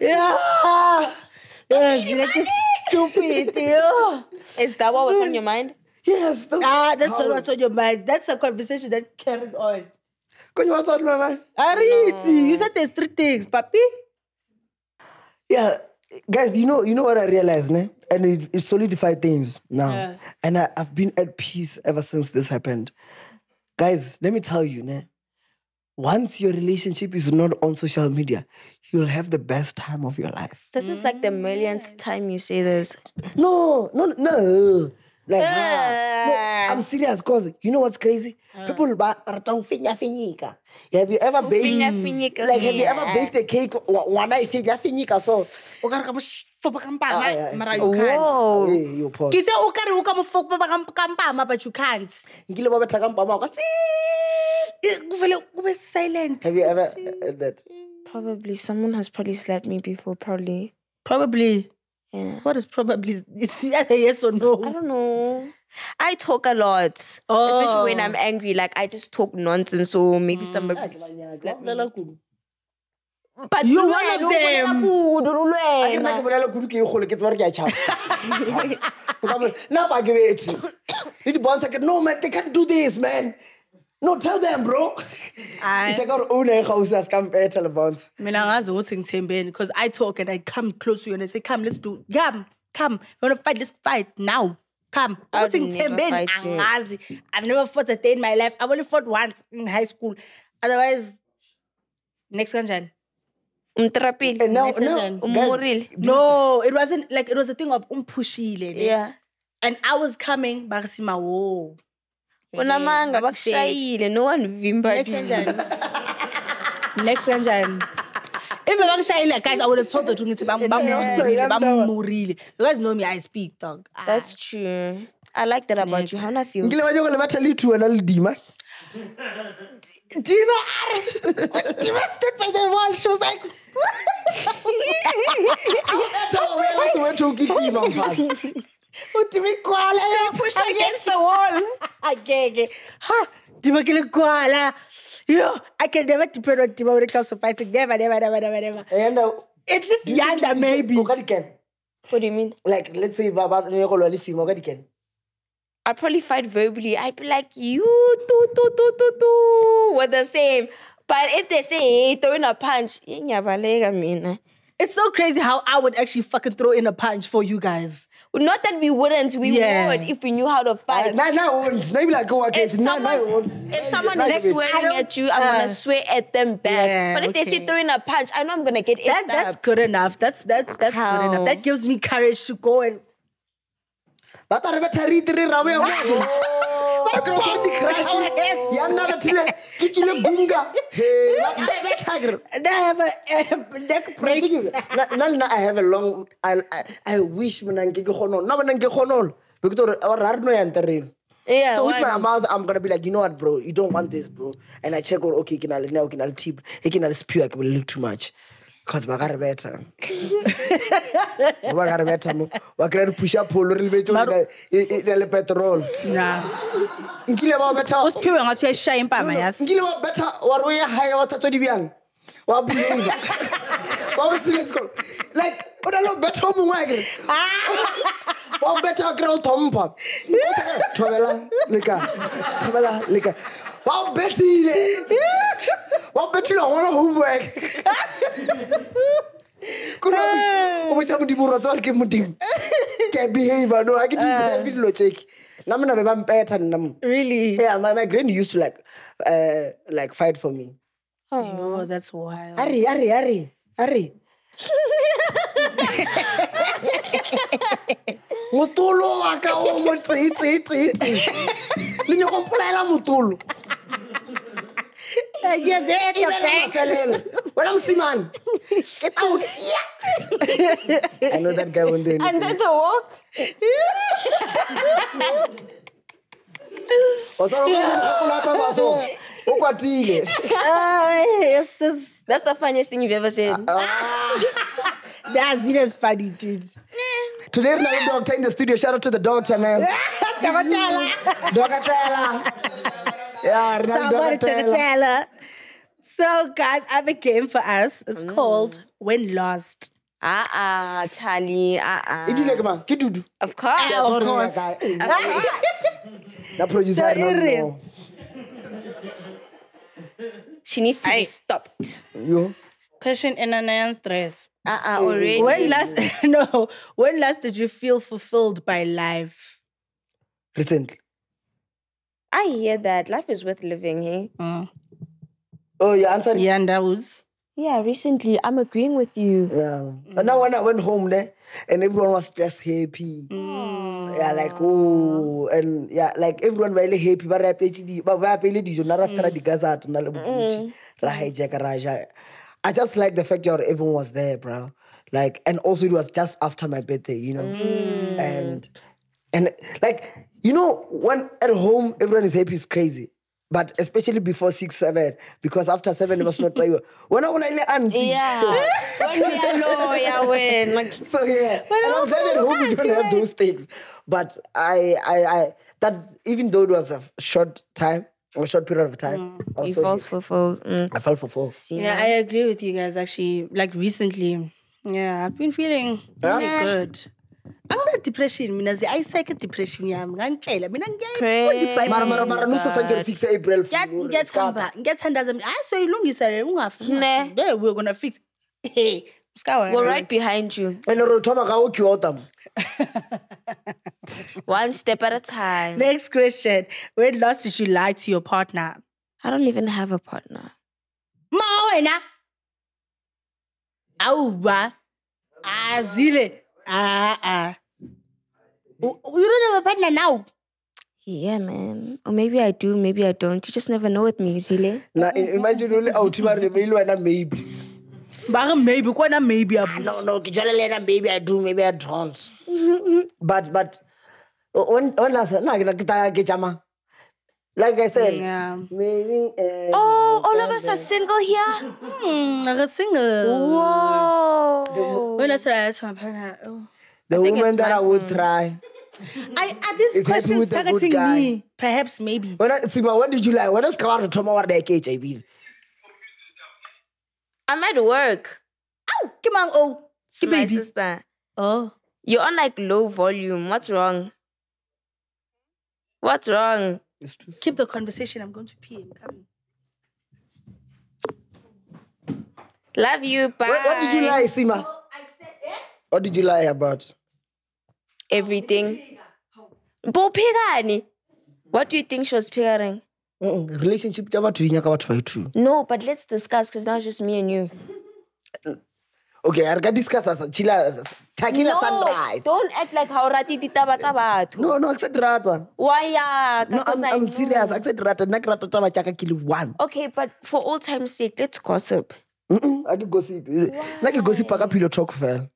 Speaker 1: Yeah. Yes, like stupid. Yeah.
Speaker 2: Is that what was on your mind?
Speaker 3: Yes. That's,
Speaker 1: Ah, that's not what's on your mind. That's a conversation that carried on.
Speaker 3: Can you what's on my mind?
Speaker 1: Ariti, you said there's three things, papi.
Speaker 3: Yeah, guys, you know, you know what I realized, ne? And it, it solidified things now.
Speaker 1: Yeah.
Speaker 3: And I, I've been at peace ever since this happened. Guys, let me tell you, ne? Once your relationship is not on social media, you'll have the best time of your life.
Speaker 2: This is like the millionth time you say this.
Speaker 3: No, no, no. Like, ah, no, I'm serious because you know what's crazy? People ba ratang finya finyika. Have you ever baked
Speaker 2: Finya finyika,
Speaker 3: like have you ever
Speaker 2: yeah.
Speaker 3: baked a cake wa- wana finya finyika so
Speaker 1: O ka re ka mo sh- fopa ka
Speaker 3: Ah,
Speaker 1: mpama,
Speaker 3: yeah,
Speaker 1: mara you can't.
Speaker 2: Whoa.
Speaker 3: hey, you pause.
Speaker 1: Ke tse o ka re o ka mo fopa ka- ka mpama, but you can't.
Speaker 3: Nkile ba betha ka mpama ka tsi.
Speaker 1: Eh, kuvele kube silent.
Speaker 3: Have you ever heard that?
Speaker 2: Probably someone has probably slapped me before. Probably.
Speaker 1: Probably.
Speaker 2: Yeah.
Speaker 1: What is probably? It's either yes or no.
Speaker 2: I don't know. I talk a lot, especially when
Speaker 1: Oh.
Speaker 2: I'm angry. Like I just talk nonsense. So maybe mm.
Speaker 3: somebody. Ke banyaka. Wa bolela kudu.
Speaker 2: But
Speaker 1: You're one of
Speaker 2: o bolela
Speaker 1: them.
Speaker 2: kudu,
Speaker 3: A ke nna
Speaker 2: Lwena.
Speaker 3: ke bolela kudu ke e kgolo ke tseba re ke a tšhaba. O ka bo- nna ba ke bete. Le di bontsha ke, no man they can't do this man no tell them bro
Speaker 1: Aye.
Speaker 3: ke check gore owner gausi a se ka mpetha le bontsha
Speaker 1: Mina ngazi ukuthi ngithembeni because I talk and I come close to you and I say, come, let's do, come, come. You want to fight? Let's fight now. Come.
Speaker 2: I've
Speaker 1: Ukuthi
Speaker 2: never
Speaker 1: ngithembeni,
Speaker 2: fight you.
Speaker 1: angazi. I've never fought a day in my life. I've only fought once in high school. Otherwise, next kanjani?
Speaker 2: Umtrapile.
Speaker 3: and no,
Speaker 1: Next
Speaker 3: now
Speaker 1: sentence.
Speaker 3: guys,
Speaker 1: No, it wasn't like it was a thing of umpushile. ne?
Speaker 2: Yeah.
Speaker 1: And I was coming, bagasima, whoa.
Speaker 2: Unamanga
Speaker 1: What to say?
Speaker 2: bakushayile. No one vimba.
Speaker 1: Next kanjani? Next kanjani? If bangishayile, guys, I would have told the truth. Bam, bam,
Speaker 3: Yeah.
Speaker 1: bamurile. You guys know me, I speak, dog. Ah.
Speaker 2: That's true. I like that about you. How do I feel?
Speaker 3: nkile ba nyako le batha le two wena le dima
Speaker 1: Diva, Diva stood by the wall. She was like,
Speaker 3: soweto ke dima mfana
Speaker 1: Diva kwala.
Speaker 2: Push against the wall.
Speaker 1: Agege. Ha. Diva kile kwala. Yo, I can never depend on Diva when it comes to fighting. Never, never, never, never, never.
Speaker 3: and uh,
Speaker 1: At least Yanda, maybe.
Speaker 3: o ka di
Speaker 2: What do you mean?
Speaker 3: like let's say ba ba ne go lwa le sengwe o ka di
Speaker 2: I'd probably fight verbally. I'd be like, you, do, do, do, do, do. We're the same. But if they say, hey, throwing a punch, nyabalega mina.
Speaker 1: It's so crazy how I would actually fucking throw in a punch for you guys.
Speaker 2: Not that we wouldn't, we
Speaker 1: Yeah.
Speaker 2: would if we knew how to fight.
Speaker 3: na na won't na be like go against na na
Speaker 2: someone,
Speaker 3: won't
Speaker 2: if someone is
Speaker 3: I
Speaker 2: swearing at you, I'm
Speaker 1: uh,
Speaker 2: gonna swear at them back.
Speaker 1: yeah,
Speaker 2: but if they say
Speaker 1: okay.
Speaker 2: throwing a punch, I know I'm gonna get it.
Speaker 1: That that's good enough. That's that's that's good enough. That gives me courage to go and
Speaker 3: ba ta re betha re itire rabo ya mo ba kry go di crash ya nna bethile ke bunga he ba ta re betha ke re
Speaker 1: I have a, a neck brace.
Speaker 3: na na nna i have a long i i, I wish mona nke ke kgone nna bona nke kgone because ra re no ya ntereng
Speaker 2: Yeah,
Speaker 3: so with my
Speaker 2: not?
Speaker 3: mouth, I'm gonna be like, you know what, bro, you don't want this, bro. And I check, oh, okay, can I now can I tip, can I spew like a little too much. Cause bagare better. bagare better mo. Wa kry push up polo re lebetse
Speaker 1: Maro-
Speaker 3: e le petrol.
Speaker 1: Nah.
Speaker 3: Nkile ba better.
Speaker 1: Usiphiwe ngathi uyashaya impama yasi.
Speaker 3: Nkile ba better wa ro ya high wa thatswa di bjang. Wa bulenga. Wa o tsile sekolo. Like o na lo better o mongwe a kere. Wa better a kry o thompha. Thobela leka. Thobela leka. Wa o betile. Wa o betile wa ngwana homework. Kuna o botsa modimo o ratsa gore ke modimo. Ke a behave no, ha ke di deserve dilo tseke. Nna mona be ba mpetha nna mo.
Speaker 1: Really?
Speaker 3: Yeah, my, my granny used to like uh like fight for me.
Speaker 1: Oh, that's wild.
Speaker 3: Hurry, hurry, hurry, hurry. Mutulu akaomo tsi tsi tsi tsi.
Speaker 1: Ninyokompulela mutulu.
Speaker 3: E, e, Wala msimani. Get out. I know that guy won't do anything.
Speaker 2: And then the walk.
Speaker 1: oh, yes, yes.
Speaker 2: That's the funniest thing you've ever said. Uh, uh.
Speaker 1: That's it as funny, dude.
Speaker 3: Today we have a doctor in the studio. Shout out to the doctor, man.
Speaker 1: Dokotela.
Speaker 3: Doctor. Yeah,
Speaker 1: Somebody
Speaker 3: Doctor.
Speaker 1: Dokotela. So, guys, I have a game for us. It's called When Lost.
Speaker 2: Ah ah, Charlie. Ah ah.
Speaker 3: E dile ke mang? Ke Dudu.
Speaker 2: Of course.
Speaker 1: Of course.
Speaker 3: guy. Na producer
Speaker 1: So
Speaker 3: I don't know.
Speaker 2: She needs to
Speaker 1: Aye.
Speaker 2: be stopped.
Speaker 3: You?
Speaker 1: Question in an stress.
Speaker 2: Ah ah, already.
Speaker 1: When last, no, when last did you feel fulfilled by life?
Speaker 3: Recently.
Speaker 2: I hear that life is worth living. Hey.
Speaker 3: Oh, you answered?
Speaker 1: Yeah, and that was.
Speaker 2: Yeah, recently I'm agreeing with you.
Speaker 3: Yeah. And now when I went home there, and everyone was just happy. Yeah, like oh, and yeah, like everyone really happy. But I pay di, but I pay You journal after the gazette na le bukuchi. Ra hijack raja. I just like the fact that everyone was there, bro. Like, and also it was just after my birthday, you know, and and like you know when at home everyone is happy is crazy. But especially before six, seven, because after seven, it was not try. When I want to auntie.
Speaker 2: Yeah.
Speaker 3: So,
Speaker 2: when we are low, yeah, when like
Speaker 3: so yeah, and I'm glad at home we don't have those things. But I, I, I, that even though it was a short time, a short period of time,
Speaker 2: you
Speaker 3: also
Speaker 2: false fulfilled. Mm.
Speaker 3: I felt for full.
Speaker 2: See,
Speaker 1: Yeah, I agree with you guys. Actually, like recently, yeah, I've been feeling really
Speaker 3: Yeah.
Speaker 1: good. angina depression mina ze ayiseke depression yami ngangitshela mina ngiyethandaza mina hayi soyilungisa le
Speaker 2: Ne.
Speaker 1: ungafuna Hey, we're gonna fix hey uska
Speaker 2: We're right behind you,
Speaker 3: And ro thoma ka o kiwa
Speaker 2: one step at a time.
Speaker 1: next question when last did you lie to your partner
Speaker 2: I don't even have a partner.
Speaker 1: ma wena awuwa azile ah ah you don't have a partner now
Speaker 2: Yeah, man. Or maybe I do, maybe I don't. You just never know with me, Zile.
Speaker 3: Na i- imagine only out him re be maybe.
Speaker 1: Ba re maybe kwana maybe abu
Speaker 3: No, no, ke jwale le yena maybe I do, maybe I don't. but but when when last na ke na ke ta ke chama. Like I said,
Speaker 1: yeah
Speaker 3: maybe uh,
Speaker 2: Oh, all of us are single here.
Speaker 1: hmm a single
Speaker 2: Whoa.
Speaker 1: when I said I to my partner oh.
Speaker 3: the woman that
Speaker 2: my
Speaker 3: I would try.
Speaker 1: I, are these
Speaker 3: It's happy
Speaker 1: questions
Speaker 3: with a good
Speaker 1: targeting me? Perhaps, maybe.
Speaker 3: When I see, but when did you lie? When I was coming to Toma, what the HIV?
Speaker 2: I'm at work.
Speaker 1: Oh, come on, oh,
Speaker 2: It's my
Speaker 1: baby.
Speaker 2: sister.
Speaker 1: Oh,
Speaker 2: You're on like low volume. What's wrong? What's wrong?
Speaker 3: It's true.
Speaker 1: keep the conversation. I'm going to pee. I'm coming.
Speaker 2: Love you. Bye.
Speaker 3: What, what did you lie, Seemah?
Speaker 1: I said, eh?
Speaker 3: What did you lie about?
Speaker 2: Everything. Bo pigani. What do you think she was pigaring?
Speaker 3: Mm-mm. Relationship java to yinyaka batho ba two.
Speaker 2: No, but let's discuss because now it's just me and you.
Speaker 3: Okay, I can discuss as a chila takila sunrise.
Speaker 2: don't act like how rati ditaba tsa batho.
Speaker 3: No, no, accept rata.
Speaker 2: Why ya?
Speaker 3: No, I'm,
Speaker 2: I
Speaker 3: I'm
Speaker 2: know.
Speaker 3: serious. Accept rata. Nak rata taba chaka kill one.
Speaker 2: Okay, but for all time's sake, let's gossip.
Speaker 3: Mm-mm. I can gossip. Nak ke gossip paka pillow talk fell.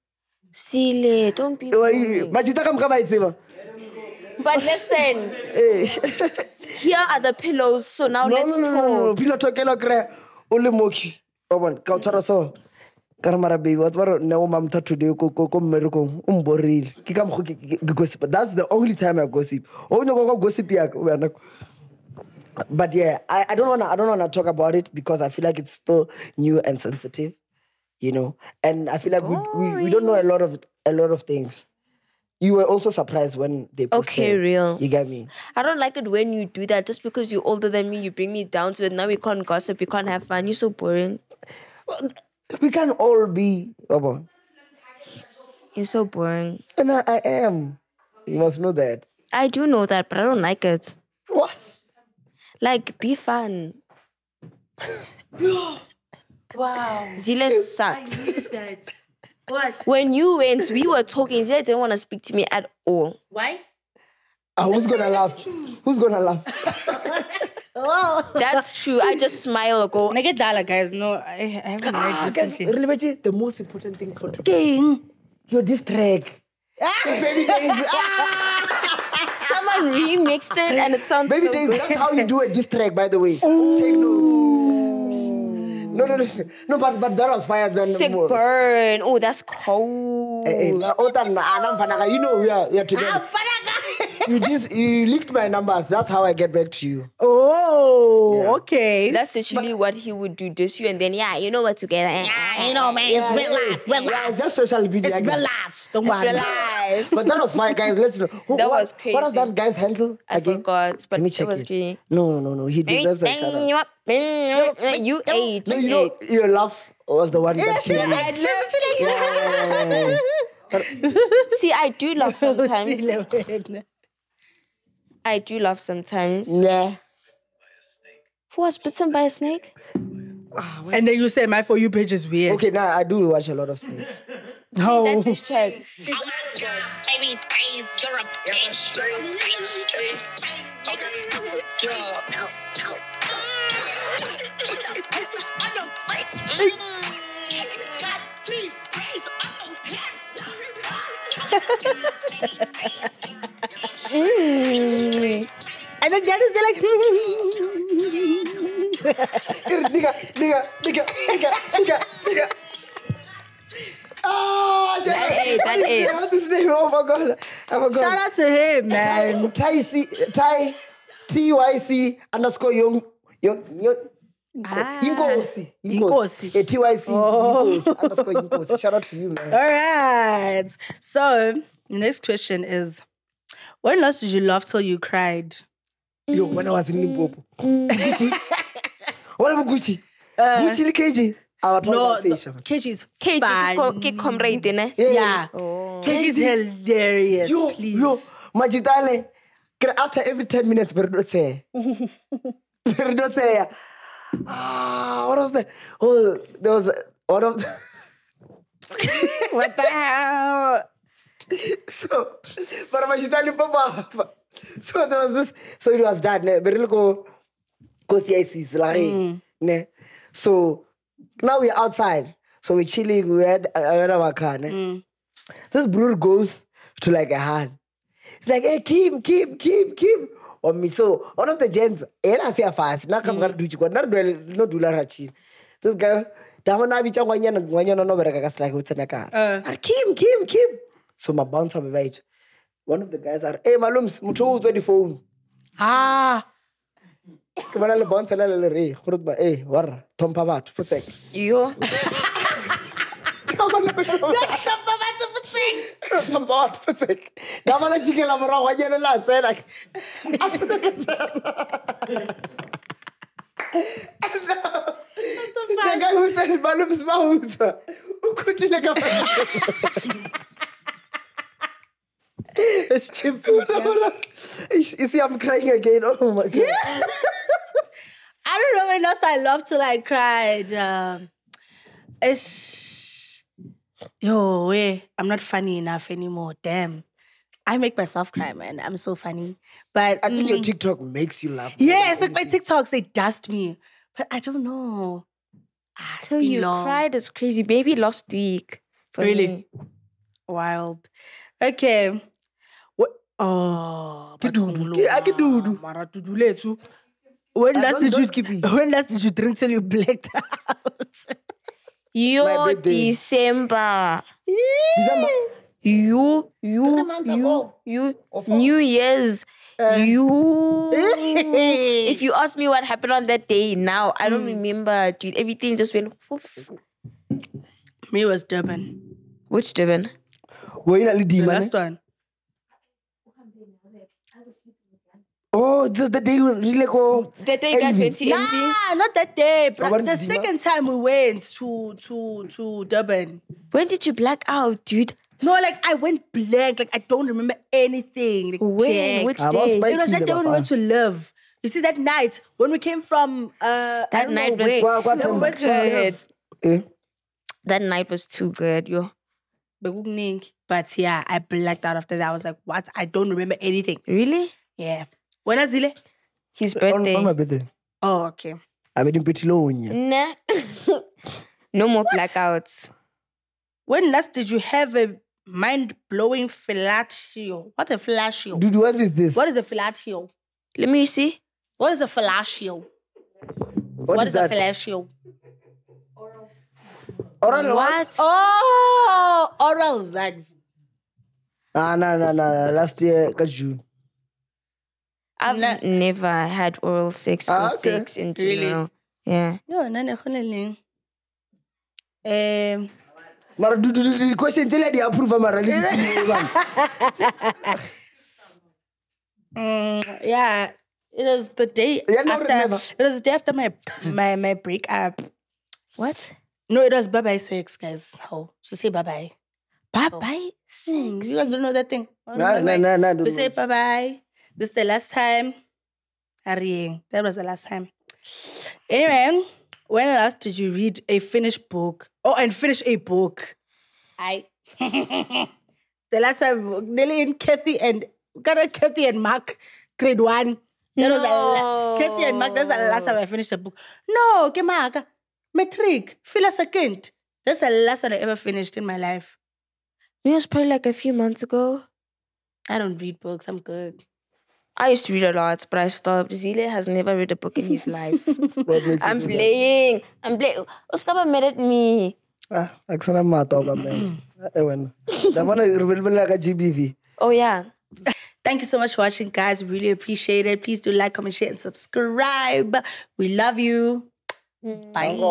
Speaker 2: Sile, don't be. rude.
Speaker 3: Majita kam kama itseba.
Speaker 2: But listen,
Speaker 3: Eh.
Speaker 2: here are the pillows. So now
Speaker 3: No,
Speaker 2: let's
Speaker 3: no, no, no, no, no.
Speaker 2: talk.
Speaker 3: Pillow talk elo kre. Ole moki. Obon, ka utshwara so. Ka re mara baby, wa tswara ne o mamtha today ko ko ko mmerekong. O mborile. Ke ka mokgo ke ke- ke gossip. That's the only time I gossip. O nyaka go gossip. But yeah, I, I don't wanna I don't wanna talk about it because I feel like it's still new and sensitive, you know. And I feel like we, we, we don't know a lot of a lot of things. You were also surprised when they posted.
Speaker 2: Okay, real.
Speaker 3: You get me?
Speaker 2: I don't like it when you do that. Just because you're older than me, you bring me down to it. Now we can't gossip, we can't have fun. You're so boring.
Speaker 3: We can all be oh Obon.
Speaker 2: You're so boring.
Speaker 3: And I, I am. You must know that.
Speaker 2: I do know that, but I don't like it.
Speaker 3: What?
Speaker 2: Like, be fun.
Speaker 1: Wow.
Speaker 2: Zile sucks.
Speaker 1: that. What?
Speaker 2: When you went, we were talking. Zile didn't want to speak to me at all.
Speaker 1: Why?
Speaker 3: Ah, who's gonna laugh? Who's gonna laugh?
Speaker 1: Oh.
Speaker 2: That's true. I just smile or go,
Speaker 1: When I get Dala, guys, no, I, I haven't
Speaker 3: Ah,
Speaker 1: read
Speaker 3: guys, really, the most important thing for today,
Speaker 1: King.
Speaker 3: your diss track. Baby days, ah,
Speaker 2: someone remixed it and it sounds
Speaker 3: baby
Speaker 2: so
Speaker 3: days.
Speaker 2: good.
Speaker 3: That's how you do a diss track, by the way. Take notes. No, no, no, no. But but that was fire. Then
Speaker 2: Sick
Speaker 3: more.
Speaker 2: burn. Oh, that's cold.
Speaker 3: Eh, eh, na- Otan, na- anam fanaka. You know we are we are together. You dis, you leaked my numbers. That's how I get back to you.
Speaker 1: Oh,
Speaker 3: Yeah.
Speaker 1: okay.
Speaker 2: That's literally what he would do. Diss you and then yeah, you know what together. Eh? Yeah,
Speaker 1: you know, man, it's real life, real
Speaker 3: yeah,
Speaker 1: life.
Speaker 3: it's just social media.
Speaker 1: It's
Speaker 3: again.
Speaker 1: real life. Don't
Speaker 2: It's
Speaker 1: worry.
Speaker 2: real life.
Speaker 3: But that was fine, guys. Let's know. Who,
Speaker 2: That
Speaker 3: what,
Speaker 2: was
Speaker 3: What does
Speaker 2: crazy.
Speaker 3: that guy's handle
Speaker 2: I
Speaker 3: again?
Speaker 2: forgot, but
Speaker 3: Let me
Speaker 2: it
Speaker 3: check
Speaker 2: was
Speaker 3: it.
Speaker 2: great.
Speaker 3: No, no, no. He deserves a shout out.
Speaker 2: You ate.
Speaker 3: No,
Speaker 2: you
Speaker 3: you know, your laugh was the one
Speaker 1: Yeah,
Speaker 3: that
Speaker 1: she was
Speaker 3: made
Speaker 1: like,
Speaker 3: me-
Speaker 1: she's actually
Speaker 3: Yeah, yeah, yeah.
Speaker 2: See, I do laugh sometimes.
Speaker 1: Silhouette.
Speaker 2: I do laugh sometimes.
Speaker 3: Nah.
Speaker 2: Who was bitten by a snake?
Speaker 1: and then you say my for you page is weird.
Speaker 3: Okay, now I do watch a lot of snakes.
Speaker 1: No.
Speaker 2: That dish check.
Speaker 4: Baby, praise, you're a bitch. You're a bitch.
Speaker 1: And then the others they're like,
Speaker 3: nigga, nigga, nigga, nigga, nigga, nigga. Ah, shit.
Speaker 2: That is, that is.
Speaker 3: What's his name? Oh my god. I forgot.
Speaker 1: shout out to him, man.
Speaker 3: Ty C Ty T Y C underscore young young young.
Speaker 1: Ah.
Speaker 3: Inkosi.
Speaker 1: Inkosi.
Speaker 3: Eh, TYC.
Speaker 1: Oh.
Speaker 3: Inkosi. Underscore Inkosi. Shout out to you, man.
Speaker 1: All right. So next question is, when last did you laugh till you cried?
Speaker 3: Yo, when I was in mm, Limpopo. Mm. Gucci. What about Gucci? Uh, Gucci le KG. Our
Speaker 1: No, no
Speaker 3: conversation.
Speaker 1: KG's
Speaker 2: KG, ke co-
Speaker 1: fun.
Speaker 2: ke comrade, ne?
Speaker 1: Yeah.
Speaker 2: Oh.
Speaker 1: KG's hilarious.
Speaker 3: Yo,
Speaker 1: please.
Speaker 3: yo, Majitale. Kira After every 10 minutes, pero don't say. Pero don't say. Ah, what was that? Oh, there was one of the.
Speaker 2: What the hell?
Speaker 3: So, para Majitale Papa. So there was this. So it was done. Ne, very go. Go CICs, like, ne. So now we're outside. So we're chilling. We're at uh, our car. Ne. Mm. This brother goes to like a hand. It's like, hey, Kim, Kim, Kim, Kim. On me. So one of the gents, ela siya fast. Na kam gara duchi kwa. Na no mm. dula rachi. This guy, dama na bicha ngwanyana ngwanyana no bereka kas like utena ka. Are Kim, Kim, Kim. So my bouncer right. One of the guys are, hey, malums, mutho utswa di phone.
Speaker 1: Ah.
Speaker 3: Ke bona le bouncer la le re, go re ba, eh, warra, thompha batho, fotsek.
Speaker 2: Yo.
Speaker 3: About fotsek. Da bona jikela morago wa nyane la tsena. A tsena ka tsena. The guy who said malums ba utswa. O khutile ka fa.
Speaker 1: It's stupid.
Speaker 3: You see, I'm crying again. Oh my god.
Speaker 1: I don't know when last I laughed till I cried. Um, it's yo, wait, I'm not funny enough anymore. Damn, I make myself cry, man. I'm so funny, but
Speaker 3: I think your
Speaker 1: mm,
Speaker 3: TikTok makes you laugh. more
Speaker 1: yeah, it's like my TikToks they dust me, but I don't know. Ah, it's
Speaker 2: Till you
Speaker 1: long.
Speaker 2: cried is crazy. Baby last week. For
Speaker 1: Really?
Speaker 2: me.
Speaker 1: Wild. Okay. What? Oh,
Speaker 3: Kidudu.
Speaker 1: Badulo.
Speaker 3: Ke- a ke dudu.
Speaker 1: Mara dudu lethu. When last did you
Speaker 3: keep it.
Speaker 1: When last did you drink till you blacked out?
Speaker 2: Yo,
Speaker 3: birthday.
Speaker 2: December.
Speaker 3: December.
Speaker 2: You, you, you, you, New Year's. Uh. you. if you ask me what happened on that day now, I don't mm. remember, dude. Everything just went. woof.
Speaker 1: Me was Durban.
Speaker 2: Which Devin?
Speaker 3: Were you not
Speaker 1: The last one.
Speaker 3: Oh, the, the day you really go.
Speaker 2: That day you guys went to Envy?
Speaker 1: Nah, not that day. Bro.
Speaker 3: Urban
Speaker 1: The
Speaker 3: Dima?
Speaker 1: second time we went to to to Durban.
Speaker 2: When did you black out, dude?
Speaker 1: No, like I went blank. Like I don't remember anything. Like,
Speaker 2: When?
Speaker 1: jack.
Speaker 2: Which
Speaker 3: I was
Speaker 2: day?
Speaker 3: by-
Speaker 1: It was that day when we went to live. You see that night when we came from uh I
Speaker 2: That
Speaker 1: don't
Speaker 2: night
Speaker 1: know
Speaker 2: was
Speaker 1: where.
Speaker 3: Kwa- kwa
Speaker 1: we went to
Speaker 2: Good.
Speaker 1: live.
Speaker 3: Eh?
Speaker 2: That night was too good, yo.
Speaker 1: Bekukuningi. But yeah, I blacked out after that. I was like, what? I don't remember anything.
Speaker 2: Really?
Speaker 1: Yeah. When is it?
Speaker 2: His birthday.
Speaker 3: on my birthday.
Speaker 1: Oh, okay.
Speaker 3: I made him pretty low on you.
Speaker 2: Nah. no more blackouts.
Speaker 1: When last did you have a mind blowing fellatio? What a fellatio?
Speaker 3: Dude, what is this?
Speaker 1: What is a fellatio?
Speaker 2: Let me see.
Speaker 1: What is a fellatio?
Speaker 3: what
Speaker 1: what
Speaker 3: is
Speaker 1: is, a
Speaker 3: that?
Speaker 1: fellatio?
Speaker 3: Oral
Speaker 2: What?
Speaker 1: Oh, oral zags.
Speaker 3: Ah, no, no, no. Last year, got June.
Speaker 2: I've
Speaker 1: Nah.
Speaker 2: never had oral sex or
Speaker 3: Ah, okay.
Speaker 2: sex in
Speaker 1: Really?
Speaker 2: general. Yeah.
Speaker 1: Yo, nane khoneleng. Um,
Speaker 3: Mara, do, do, do, the question, tell the approve, Mara. Let me see, man.
Speaker 1: mm, yeah, it was the day
Speaker 3: Yeah, never,
Speaker 1: after.
Speaker 3: never.
Speaker 1: It was the day after my my my breakup.
Speaker 2: What?
Speaker 1: No, it was bye bye sex, guys. How to say bye bye?
Speaker 2: Bye bye sex.
Speaker 1: you guys don't know that thing. Oh,
Speaker 3: Nah, nah, nah, nah.
Speaker 1: We say bye bye. This is the last time. That was the last time. Anyway, when last did you read a finished book? Oh, and finish a book. I the last time Nelly and Kathy and got a Kathy and Mark grade one. That was the la- Kathy and Mark. That's the last time I finished a book. No, ke Mark. Metric. Feel a second. That's the last one I ever finished in my life.
Speaker 2: It was probably like a few months ago.
Speaker 1: I don't read books. I'm good.
Speaker 2: I used to read a lot, but I stopped. Zile has never read a book in his life.
Speaker 3: What makes you
Speaker 2: I'm
Speaker 3: say that?
Speaker 2: playing. I'm playing. Oscar mad at me.
Speaker 3: Ah, ek sana matoka man. Eh wena. Da bona re bele like a GBV.
Speaker 2: Oh yeah.
Speaker 1: Thank you so much for watching, guys. Really appreciate it. Please do like, comment, share, and subscribe. We love you. Bye.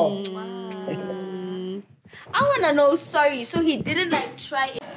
Speaker 2: I wanna know. Sorry, so he didn't like try. it.